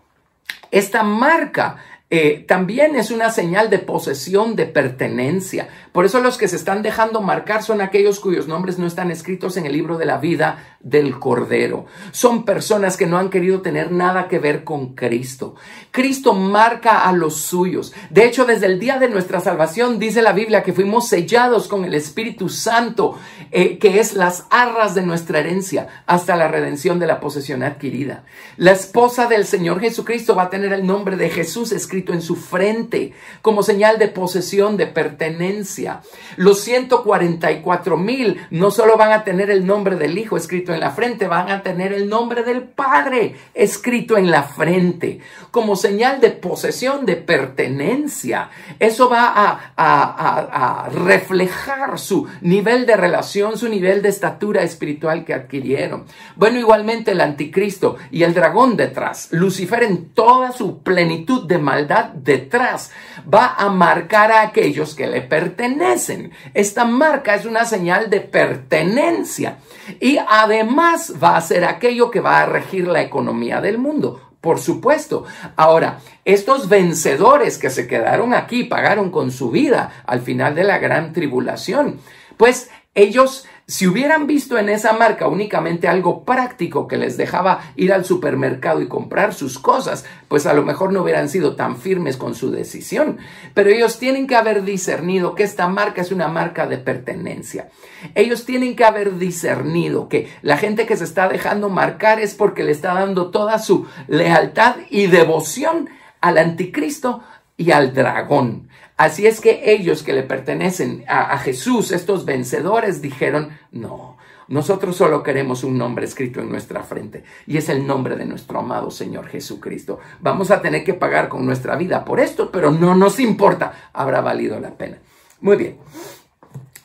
esta marca eh, también es una señal de posesión, de pertenencia. Por eso los que se están dejando marcar son aquellos cuyos nombres no están escritos en el libro de la vida del Cordero. Son personas que no han querido tener nada que ver con Cristo. Cristo marca a los suyos. De hecho, desde el día de nuestra salvación dice la Biblia que fuimos sellados con el Espíritu Santo, eh, que es las arras de nuestra herencia hasta la redención de la posesión adquirida. La esposa del Señor Jesucristo va a tener el nombre de Jesús escrito en su frente como señal de posesión, de pertenencia. Los 144 mil no solo van a tener el nombre del Hijo escrito en la frente, van a tener el nombre del Padre escrito en la frente como señal de posesión, de pertenencia. Eso va a, a reflejar su nivel de relación, su nivel de estatura espiritual que adquirieron. Bueno, igualmente el anticristo y el dragón detrás, Lucifer en toda su plenitud de maldad detrás va a marcar a aquellos que le pertenecen. Esta marca es una señal de pertenencia. Y además, además va a ser aquello que va a regir la economía del mundo. Por supuesto. Ahora, estos vencedores que se quedaron aquí, pagaron con su vida al final de la gran tribulación, pues ellos si hubieran visto en esa marca únicamente algo práctico que les dejaba ir al supermercado y comprar sus cosas, pues a lo mejor no hubieran sido tan firmes con su decisión. Pero ellos tienen que haber discernido que esta marca es una marca de pertenencia. Ellos tienen que haber discernido que la gente que se está dejando marcar es porque le está dando toda su lealtad y devoción al anticristo y al dragón. Así es que ellos que le pertenecen a, Jesús, estos vencedores, dijeron, no, nosotros solo queremos un nombre escrito en nuestra frente y es el nombre de nuestro amado Señor Jesucristo. Vamos a tener que pagar con nuestra vida por esto, pero no nos importa, habrá valido la pena. Muy bien.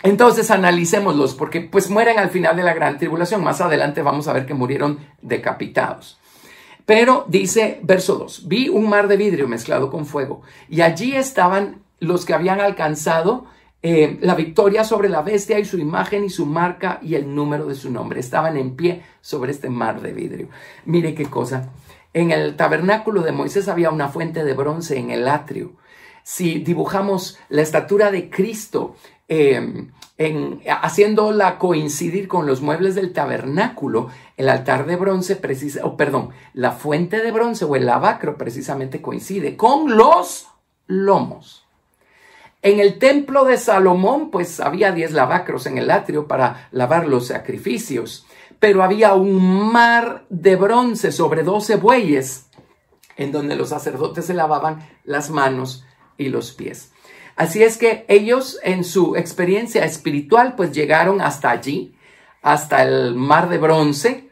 Entonces analicémoslos porque pues mueren al final de la gran tribulación. Más adelante vamos a ver que murieron decapitados. Pero dice verso 2, vi un mar de vidrio mezclado con fuego y allí estaban los que habían alcanzado eh, la victoria sobre la bestia y su imagen y su marca y el número de su nombre. Estaban en pie sobre este mar de vidrio. Mire qué cosa. En el tabernáculo de Moisés había una fuente de bronce en el atrio. Si dibujamos la estatura de Cristo, eh, en, haciéndola coincidir con los muebles del tabernáculo, el altar de bronce, precisa, o perdón, la fuente de bronce o el lavacro precisamente coincide con los lomos. En el templo de Salomón, pues había diez lavacros en el atrio para lavar los sacrificios, pero había un mar de bronce sobre doce bueyes, en donde los sacerdotes se lavaban las manos y los pies. Así es que ellos en su experiencia espiritual, pues llegaron hasta allí, hasta el mar de bronce,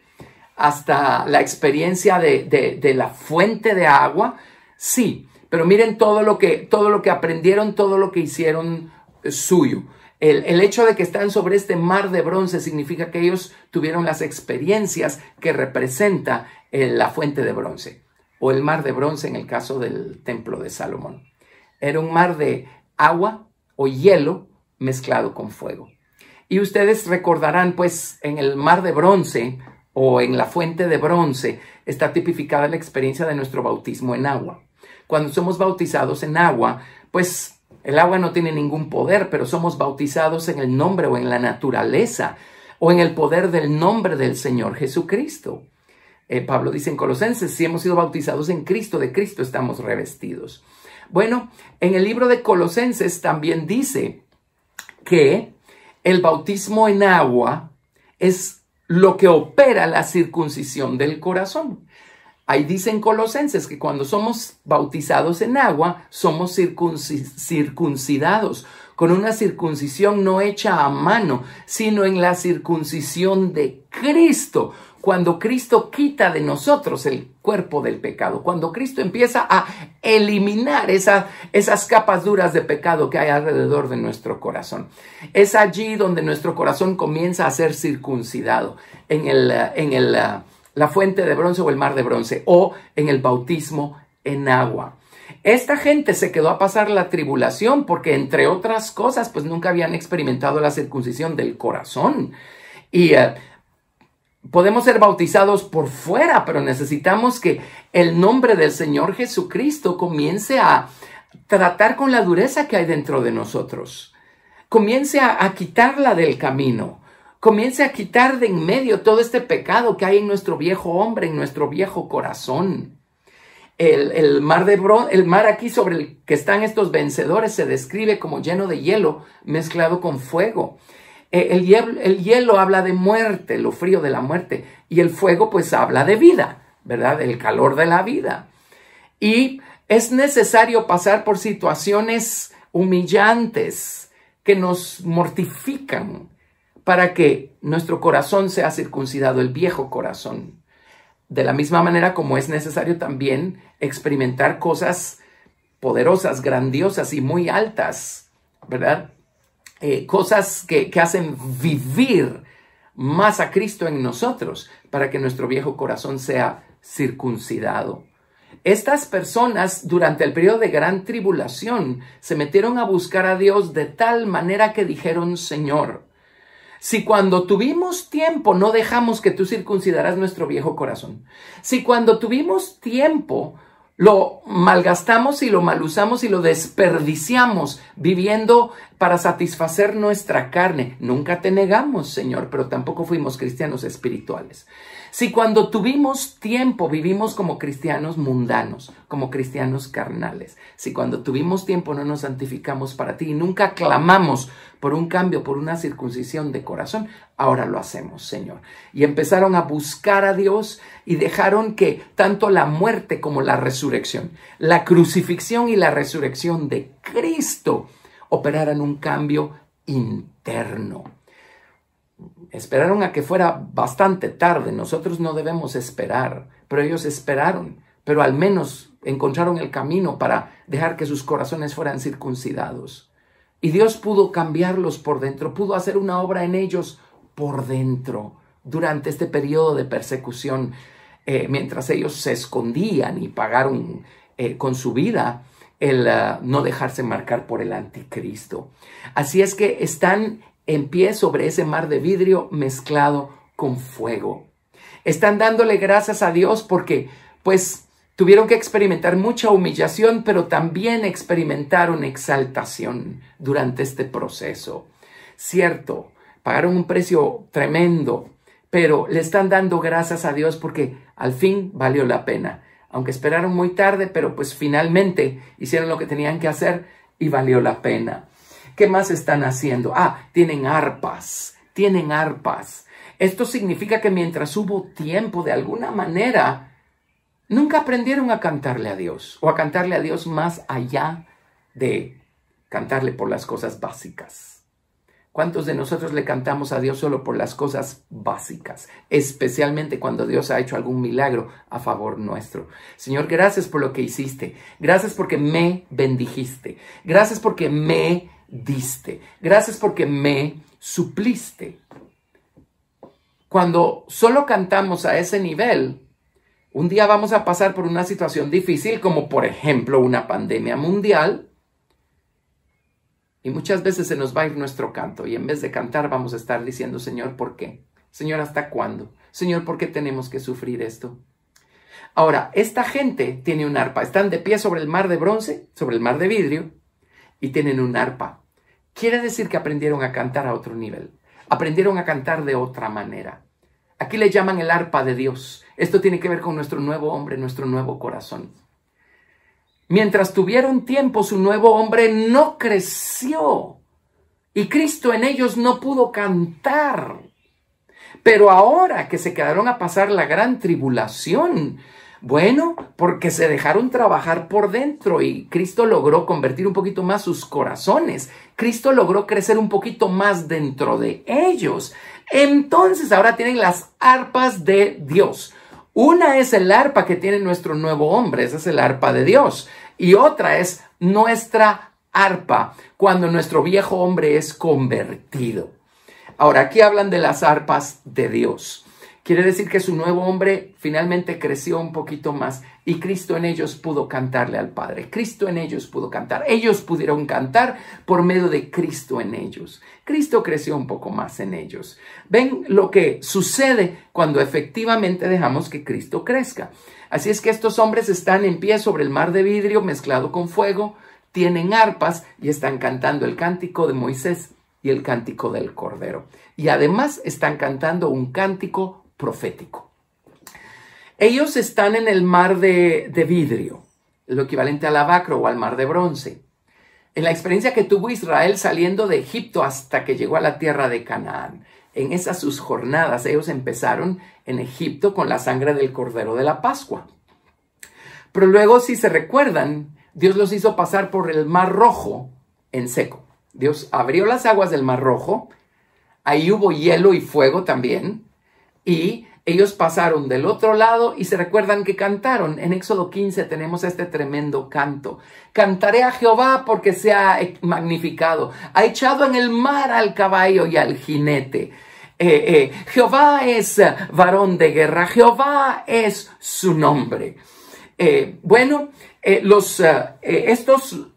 hasta la experiencia de, de, de la fuente de agua, sí, pero miren todo lo que, todo lo que aprendieron, todo lo que hicieron suyo. El, hecho de que están sobre este mar de bronce significa que ellos tuvieron las experiencias que representa eh, la fuente de bronce o el mar de bronce en el caso del templo de Salomón. Era un mar de agua o hielo mezclado con fuego. Y ustedes recordarán, pues, en el mar de bronce o en la fuente de bronce está tipificada la experiencia de nuestro bautismo en agua. Cuando somos bautizados en agua, pues el agua no tiene ningún poder, pero somos bautizados en el nombre o en la naturaleza o en el poder del nombre del Señor Jesucristo. Eh, Pablo dice en Colosenses, si hemos sido bautizados en Cristo, de Cristo estamos revestidos. Bueno, en el libro de Colosenses también dice que el bautismo en agua es lo que opera la circuncisión del corazón. Ahí dicen Colosenses que cuando somos bautizados en agua, somos circuncidados con una circuncisión no hecha a mano, sino en la circuncisión de Cristo. Cuando Cristo quita de nosotros el cuerpo del pecado, cuando Cristo empieza a eliminar esas capas duras de pecado que hay alrededor de nuestro corazón. Es allí donde nuestro corazón comienza a ser circuncidado, en el, en el la fuente de bronce o el mar de bronce, o en el bautismo en agua. Esta gente se quedó a pasar la tribulación porque, entre otras cosas, pues nunca habían experimentado la circuncisión del corazón. Y eh, podemos ser bautizados por fuera, pero necesitamos que el nombre del Señor Jesucristo comience a tratar con la dureza que hay dentro de nosotros. Comience a quitarla del camino comience a quitar de en medio todo este pecado que hay en nuestro viejo hombre, en nuestro viejo corazón. El, mar de el mar aquí sobre el que están estos vencedores se describe como lleno de hielo mezclado con fuego. E, el hielo, el hielo habla de muerte, lo frío de la muerte, y el fuego pues habla de vida, ¿verdad? El calor de la vida. Y es necesario pasar por situaciones humillantes que nos mortifican, para que nuestro corazón sea circuncidado, el viejo corazón. De la misma manera como es necesario también experimentar cosas poderosas, grandiosas y muy altas, ¿verdad? Eh, cosas que, que hacen vivir más a Cristo en nosotros para que nuestro viejo corazón sea circuncidado. Estas personas durante el periodo de gran tribulación se metieron a buscar a Dios de tal manera que dijeron, Señor, Si cuando tuvimos tiempo no dejamos que tú circuncidaras nuestro viejo corazón, si cuando tuvimos tiempo lo malgastamos y lo malusamos y lo desperdiciamos viviendo para satisfacer nuestra carne. Nunca te negamos, Señor, pero tampoco fuimos cristianos espirituales. Si cuando tuvimos tiempo vivimos como cristianos mundanos, como cristianos carnales, si cuando tuvimos tiempo no nos santificamos para ti y nunca clamamos por un cambio, por una circuncisión de corazón, ahora lo hacemos, Señor. Y empezaron a buscar a Dios y dejaron que tanto la muerte como la resurrección, la crucifixión y la resurrección de Cristo operaran un cambio interno esperaron a que fuera bastante tarde. Nosotros no debemos esperar, pero ellos esperaron, pero al menos encontraron el camino para dejar que sus corazones fueran circuncidados. Y Dios pudo cambiarlos por dentro, pudo hacer una obra en ellos por dentro durante este periodo de persecución, eh, mientras ellos se escondían y pagaron eh, con su vida el uh, no dejarse marcar por el anticristo. Así es que están en pie sobre ese mar de vidrio mezclado con fuego. Están dándole gracias a Dios porque, pues, tuvieron que experimentar mucha humillación, pero también experimentaron exaltación durante este proceso. Cierto, pagaron un precio tremendo, pero le están dando gracias a Dios porque al fin valió la pena. Aunque esperaron muy tarde, pero pues finalmente hicieron lo que tenían que hacer y valió la pena. ¿Qué más están haciendo? Ah, tienen arpas, tienen arpas. Esto significa que mientras hubo tiempo, de alguna manera, nunca aprendieron a cantarle a Dios o a cantarle a Dios más allá de cantarle por las cosas básicas. ¿Cuántos de nosotros le cantamos a Dios solo por las cosas básicas? Especialmente cuando Dios ha hecho algún milagro a favor nuestro. Señor, gracias por lo que hiciste. Gracias porque me bendijiste. Gracias porque me diste. Gracias porque me supliste. Cuando solo cantamos a ese nivel, un día vamos a pasar por una situación difícil como por ejemplo una pandemia mundial y muchas veces se nos va a ir nuestro canto y en vez de cantar vamos a estar diciendo, Señor, ¿por qué? Señor, ¿hasta cuándo? Señor, ¿por qué tenemos que sufrir esto? Ahora, esta gente tiene un arpa, están de pie sobre el mar de bronce, sobre el mar de vidrio, y tienen un arpa. Quiere decir que aprendieron a cantar a otro nivel, aprendieron a cantar de otra manera. Aquí le llaman el arpa de Dios. Esto tiene que ver con nuestro nuevo hombre, nuestro nuevo corazón. Mientras tuvieron tiempo, su nuevo hombre no creció y Cristo en ellos no pudo cantar. Pero ahora que se quedaron a pasar la gran tribulación, bueno, porque se dejaron trabajar por dentro y Cristo logró convertir un poquito más sus corazones. Cristo logró crecer un poquito más dentro de ellos. Entonces ahora tienen las arpas de Dios. Una es el arpa que tiene nuestro nuevo hombre, esa es el arpa de Dios. Y otra es nuestra arpa, cuando nuestro viejo hombre es convertido. Ahora, aquí hablan de las arpas de Dios. Quiere decir que su nuevo hombre finalmente creció un poquito más y Cristo en ellos pudo cantarle al Padre. Cristo en ellos pudo cantar. Ellos pudieron cantar por medio de Cristo en ellos. Cristo creció un poco más en ellos. Ven lo que sucede cuando efectivamente dejamos que Cristo crezca. Así es que estos hombres están en pie sobre el mar de vidrio mezclado con fuego, tienen arpas y están cantando el cántico de Moisés y el cántico del Cordero. Y además están cantando un cántico profético. Ellos están en el mar de, vidrio, lo equivalente al lavacro o al mar de bronce. En la experiencia que tuvo Israel saliendo de Egipto hasta que llegó a la tierra de Canaán. En esas sus jornadas ellos empezaron en Egipto con la sangre del cordero de la Pascua. Pero luego, si se recuerdan, Dios los hizo pasar por el mar rojo en seco. Dios abrió las aguas del mar rojo, ahí hubo hielo y fuego también, y ellos pasaron del otro lado y se recuerdan que cantaron. En Éxodo 15 tenemos este tremendo canto. Cantaré a Jehová porque se ha magnificado. Ha echado en el mar al caballo y al jinete. Eh, eh, Jehová es varón de guerra. Jehová es su nombre. Eh, bueno, los, estos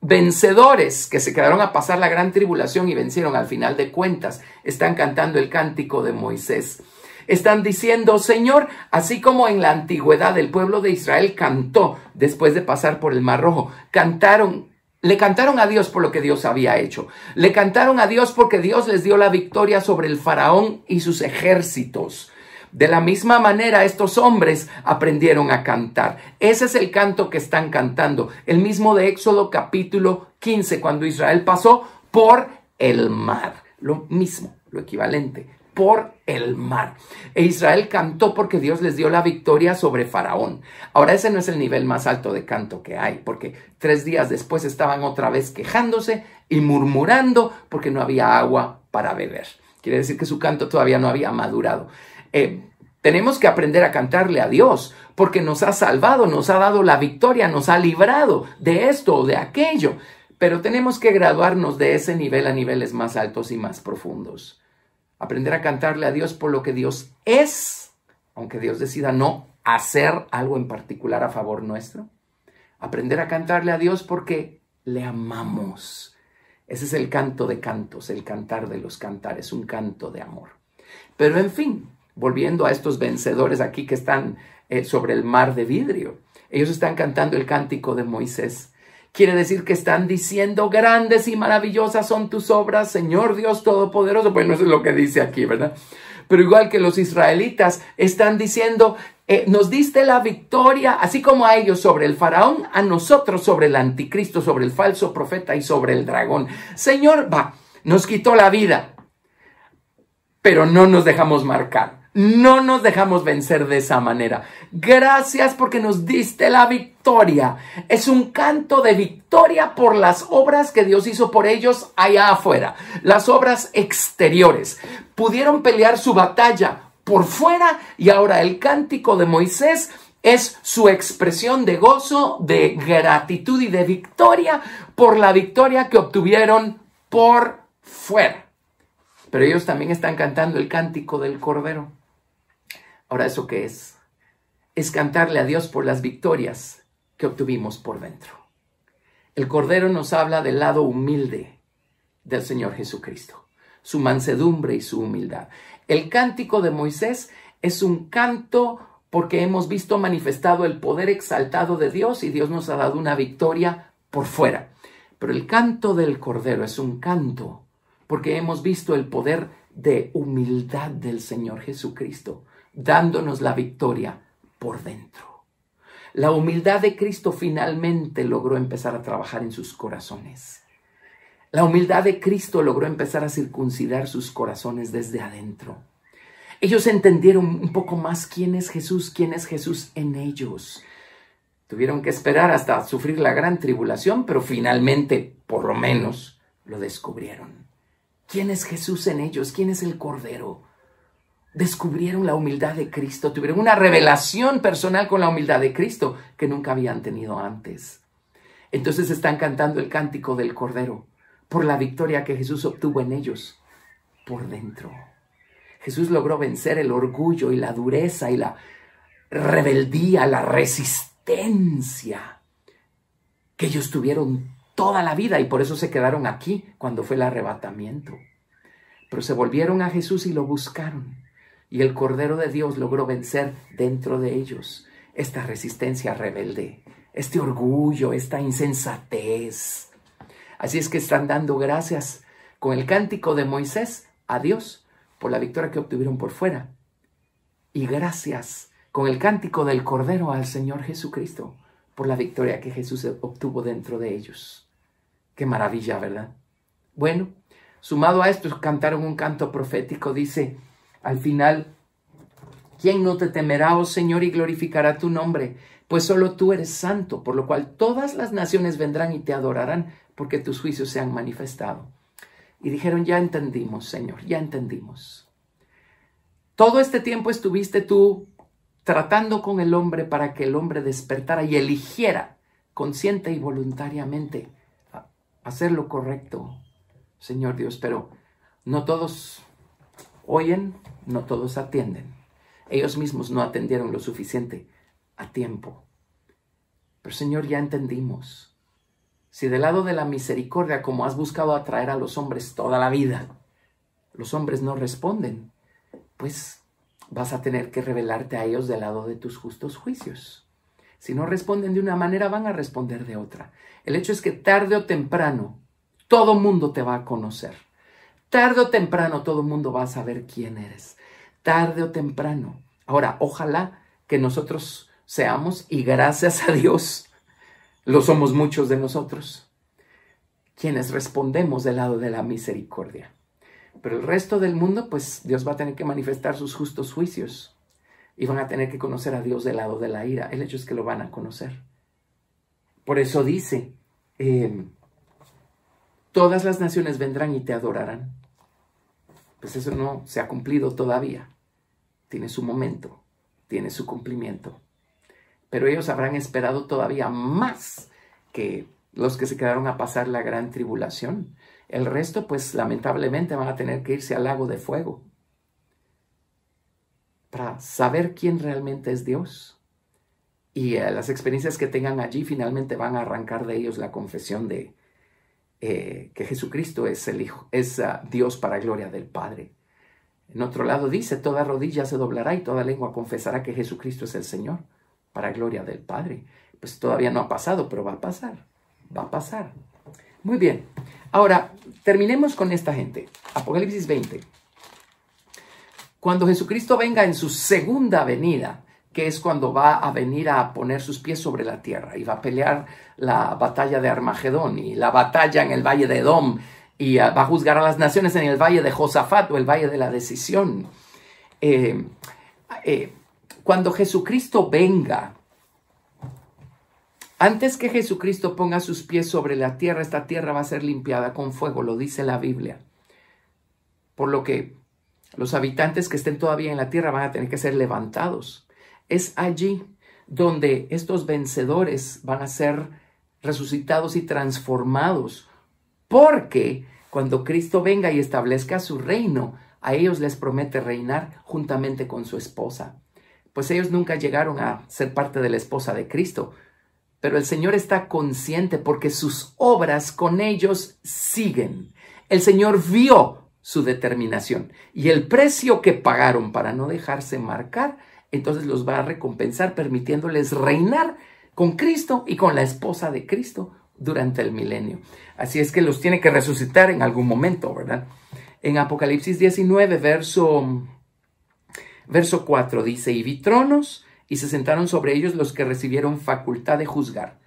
vencedores que se quedaron a pasar la gran tribulación y vencieron al final de cuentas, están cantando el cántico de Moisés. Están diciendo, Señor, así como en la antigüedad el pueblo de Israel cantó después de pasar por el Mar Rojo, cantaron, le cantaron a Dios por lo que Dios había hecho. Le cantaron a Dios porque Dios les dio la victoria sobre el faraón y sus ejércitos. De la misma manera, estos hombres aprendieron a cantar. Ese es el canto que están cantando. El mismo de Éxodo capítulo 15, cuando Israel pasó por el mar. Lo mismo, lo equivalente, por el mar. E Israel cantó porque Dios les dio la victoria sobre Faraón. Ahora ese no es el nivel más alto de canto que hay, porque tres días después estaban otra vez quejándose y murmurando porque no había agua para beber. Quiere decir que su canto todavía no había madurado. Eh, tenemos que aprender a cantarle a Dios porque nos ha salvado, nos ha dado la victoria, nos ha librado de esto o de aquello. Pero tenemos que graduarnos de ese nivel a niveles más altos y más profundos. Aprender a cantarle a Dios por lo que Dios es, aunque Dios decida no hacer algo en particular a favor nuestro. Aprender a cantarle a Dios porque le amamos. Ese es el canto de cantos, el cantar de los cantares, un canto de amor. Pero en fin, volviendo a estos vencedores aquí que están eh, sobre el mar de vidrio, ellos están cantando el cántico de Moisés. Quiere decir que están diciendo, grandes y maravillosas son tus obras, Señor Dios Todopoderoso. Bueno, eso es lo que dice aquí, ¿verdad? Pero igual que los israelitas están diciendo, eh, nos diste la victoria, así como a ellos sobre el faraón, a nosotros sobre el anticristo, sobre el falso profeta y sobre el dragón. Señor, va, nos quitó la vida, pero no nos dejamos marcar. No nos dejamos vencer de esa manera. Gracias porque nos diste la victoria. Es un canto de victoria por las obras que Dios hizo por ellos allá afuera. Las obras exteriores. Pudieron pelear su batalla por fuera y ahora el cántico de Moisés es su expresión de gozo, de gratitud y de victoria por la victoria que obtuvieron por fuera pero ellos también están cantando el cántico del Cordero. Ahora, ¿eso qué es? Es cantarle a Dios por las victorias que obtuvimos por dentro. El Cordero nos habla del lado humilde del Señor Jesucristo, su mansedumbre y su humildad. El cántico de Moisés es un canto porque hemos visto manifestado el poder exaltado de Dios y Dios nos ha dado una victoria por fuera. Pero el canto del Cordero es un canto porque hemos visto el poder de humildad del Señor Jesucristo, dándonos la victoria por dentro. La humildad de Cristo finalmente logró empezar a trabajar en sus corazones. La humildad de Cristo logró empezar a circuncidar sus corazones desde adentro. Ellos entendieron un poco más quién es Jesús, quién es Jesús en ellos. Tuvieron que esperar hasta sufrir la gran tribulación, pero finalmente, por lo menos, lo descubrieron. ¿Quién es Jesús en ellos? ¿Quién es el Cordero? Descubrieron la humildad de Cristo, tuvieron una revelación personal con la humildad de Cristo que nunca habían tenido antes. Entonces están cantando el cántico del Cordero por la victoria que Jesús obtuvo en ellos por dentro. Jesús logró vencer el orgullo y la dureza y la rebeldía, la resistencia que ellos tuvieron toda la vida y por eso se quedaron aquí cuando fue el arrebatamiento. Pero se volvieron a Jesús y lo buscaron. Y el Cordero de Dios logró vencer dentro de ellos esta resistencia rebelde, este orgullo, esta insensatez. Así es que están dando gracias con el cántico de Moisés a Dios por la victoria que obtuvieron por fuera. Y gracias con el cántico del Cordero al Señor Jesucristo por la victoria que Jesús obtuvo dentro de ellos. Qué maravilla, ¿verdad? Bueno, sumado a esto, cantaron un canto profético, dice al final, ¿quién no te temerá, oh Señor, y glorificará tu nombre? Pues solo tú eres santo, por lo cual todas las naciones vendrán y te adorarán, porque tus juicios se han manifestado. Y dijeron, ya entendimos, Señor, ya entendimos. Todo este tiempo estuviste tú tratando con el hombre para que el hombre despertara y eligiera consciente y voluntariamente hacer lo correcto, Señor Dios, pero no todos oyen, no todos atienden. Ellos mismos no atendieron lo suficiente a tiempo. Pero Señor, ya entendimos. Si del lado de la misericordia, como has buscado atraer a los hombres toda la vida, los hombres no responden, pues vas a tener que revelarte a ellos del lado de tus justos juicios. Si no responden de una manera, van a responder de otra. El hecho es que tarde o temprano, todo mundo te va a conocer. Tarde o temprano, todo mundo va a saber quién eres. Tarde o temprano. Ahora, ojalá que nosotros seamos, y gracias a Dios, lo somos muchos de nosotros, quienes respondemos del lado de la misericordia. Pero el resto del mundo, pues Dios va a tener que manifestar sus justos juicios y van a tener que conocer a Dios del lado de la ira. El hecho es que lo van a conocer. Por eso dice, eh, todas las naciones vendrán y te adorarán. Pues eso no se ha cumplido todavía. Tiene su momento, tiene su cumplimiento. Pero ellos habrán esperado todavía más que los que se quedaron a pasar la gran tribulación. El resto, pues lamentablemente van a tener que irse al lago de fuego para saber quién realmente es Dios. Y eh, las experiencias que tengan allí finalmente van a arrancar de ellos la confesión de eh, que Jesucristo es el Hijo, es ah, Dios para gloria del Padre. En otro lado dice, toda rodilla se doblará y toda lengua confesará que Jesucristo es el Señor, para gloria del Padre. Pues todavía no ha pasado, pero va a pasar, va a pasar. Muy bien, Ahora, terminemos con esta gente. Apocalipsis 20. Cuando Jesucristo venga en su segunda venida, que es cuando va a venir a poner sus pies sobre la tierra y va a pelear la batalla de Armagedón y la batalla en el valle de Edom y va a juzgar a las naciones en el valle de Josafat o el valle de la decisión. Eh, eh, cuando Jesucristo venga, antes que Jesucristo ponga sus pies sobre la tierra, esta tierra va a ser limpiada con fuego, lo dice la Biblia. Por lo que los habitantes que estén todavía en la tierra van a tener que ser levantados. Es allí donde estos vencedores van a ser resucitados y transformados, porque cuando Cristo venga y establezca su reino, a ellos les promete reinar juntamente con su esposa. Pues ellos nunca llegaron a ser parte de la esposa de Cristo, pero el Señor está consciente porque sus obras con ellos siguen. El Señor vio su determinación y el precio que pagaron para no dejarse marcar, entonces los va a recompensar permitiéndoles reinar con Cristo y con la esposa de Cristo durante el milenio. Así es que los tiene que resucitar en algún momento, ¿verdad? En Apocalipsis 19, verso, verso 4 dice, y vi tronos y se sentaron sobre ellos los que recibieron facultad de juzgar.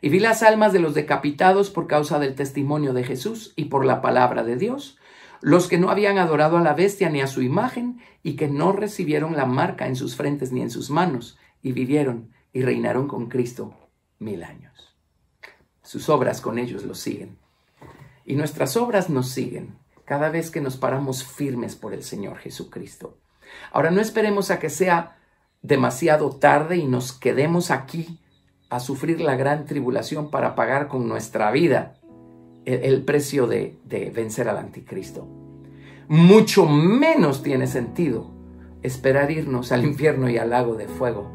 Y vi las almas de los decapitados por causa del testimonio de Jesús y por la palabra de Dios, los que no habían adorado a la bestia ni a su imagen, y que no recibieron la marca en sus frentes ni en sus manos, y vivieron y reinaron con Cristo mil años. Sus obras con ellos los siguen. Y nuestras obras nos siguen cada vez que nos paramos firmes por el Señor Jesucristo. Ahora no esperemos a que sea demasiado tarde y nos quedemos aquí a sufrir la gran tribulación para pagar con nuestra vida el, precio de, vencer al anticristo. Mucho menos tiene sentido esperar irnos al infierno y al lago de fuego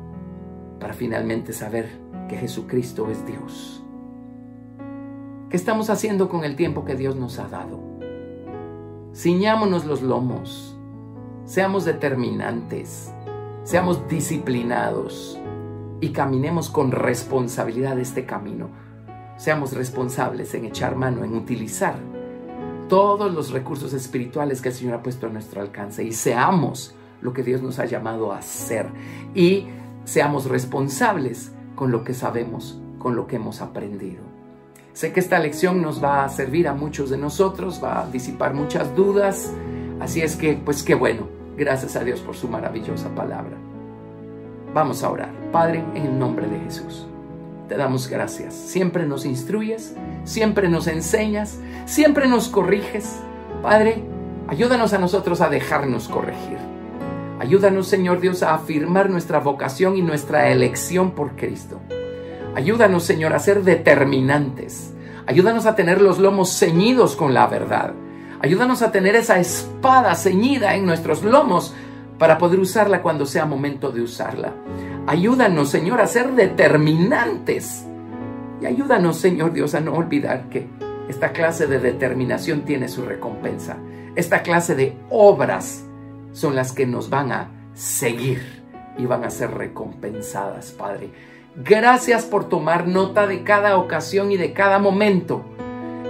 para finalmente saber que Jesucristo es Dios. ¿Qué estamos haciendo con el tiempo que Dios nos ha dado? Ciñámonos los lomos, seamos determinantes, seamos disciplinados y caminemos con responsabilidad este camino. Seamos responsables en echar mano, en utilizar todos los recursos espirituales que el Señor ha puesto a nuestro alcance y seamos lo que Dios nos ha llamado a ser y seamos responsables con lo que sabemos, con lo que hemos aprendido. Sé que esta lección nos va a servir a muchos de nosotros, va a disipar muchas dudas, así es que pues qué bueno Gracias a Dios por su maravillosa palabra. Vamos a orar. Padre, en el nombre de Jesús, te damos gracias. Siempre nos instruyes, siempre nos enseñas, siempre nos corriges. Padre, ayúdanos a nosotros a dejarnos corregir. Ayúdanos, Señor Dios, a afirmar nuestra vocación y nuestra elección por Cristo. Ayúdanos, Señor, a ser determinantes. Ayúdanos a tener los lomos ceñidos con la verdad. Ayúdanos a tener esa espada ceñida en nuestros lomos para poder usarla cuando sea momento de usarla. Ayúdanos, Señor, a ser determinantes Y ayúdanos, Señor Dios, a no olvidar que esta clase de determinación tiene su recompensa. Esta clase de obras son las que nos van a seguir y van a ser recompensadas, Padre. Gracias por tomar nota de cada ocasión y de cada momento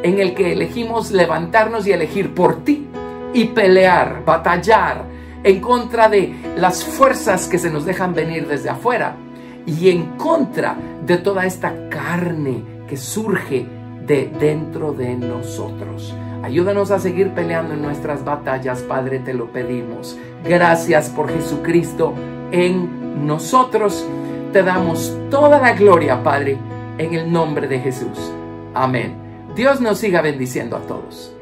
en el que elegimos levantarnos y elegir por ti y pelear, batallar en contra de las fuerzas que se nos dejan venir desde afuera y en contra de toda esta carne que surge de dentro de nosotros. Ayúdanos a seguir peleando en nuestras batallas, Padre, te lo pedimos. Gracias por Jesucristo en nosotros. Te damos toda la gloria, Padre, en el nombre de Jesús. Amén. Dios nos siga bendiciendo a todos.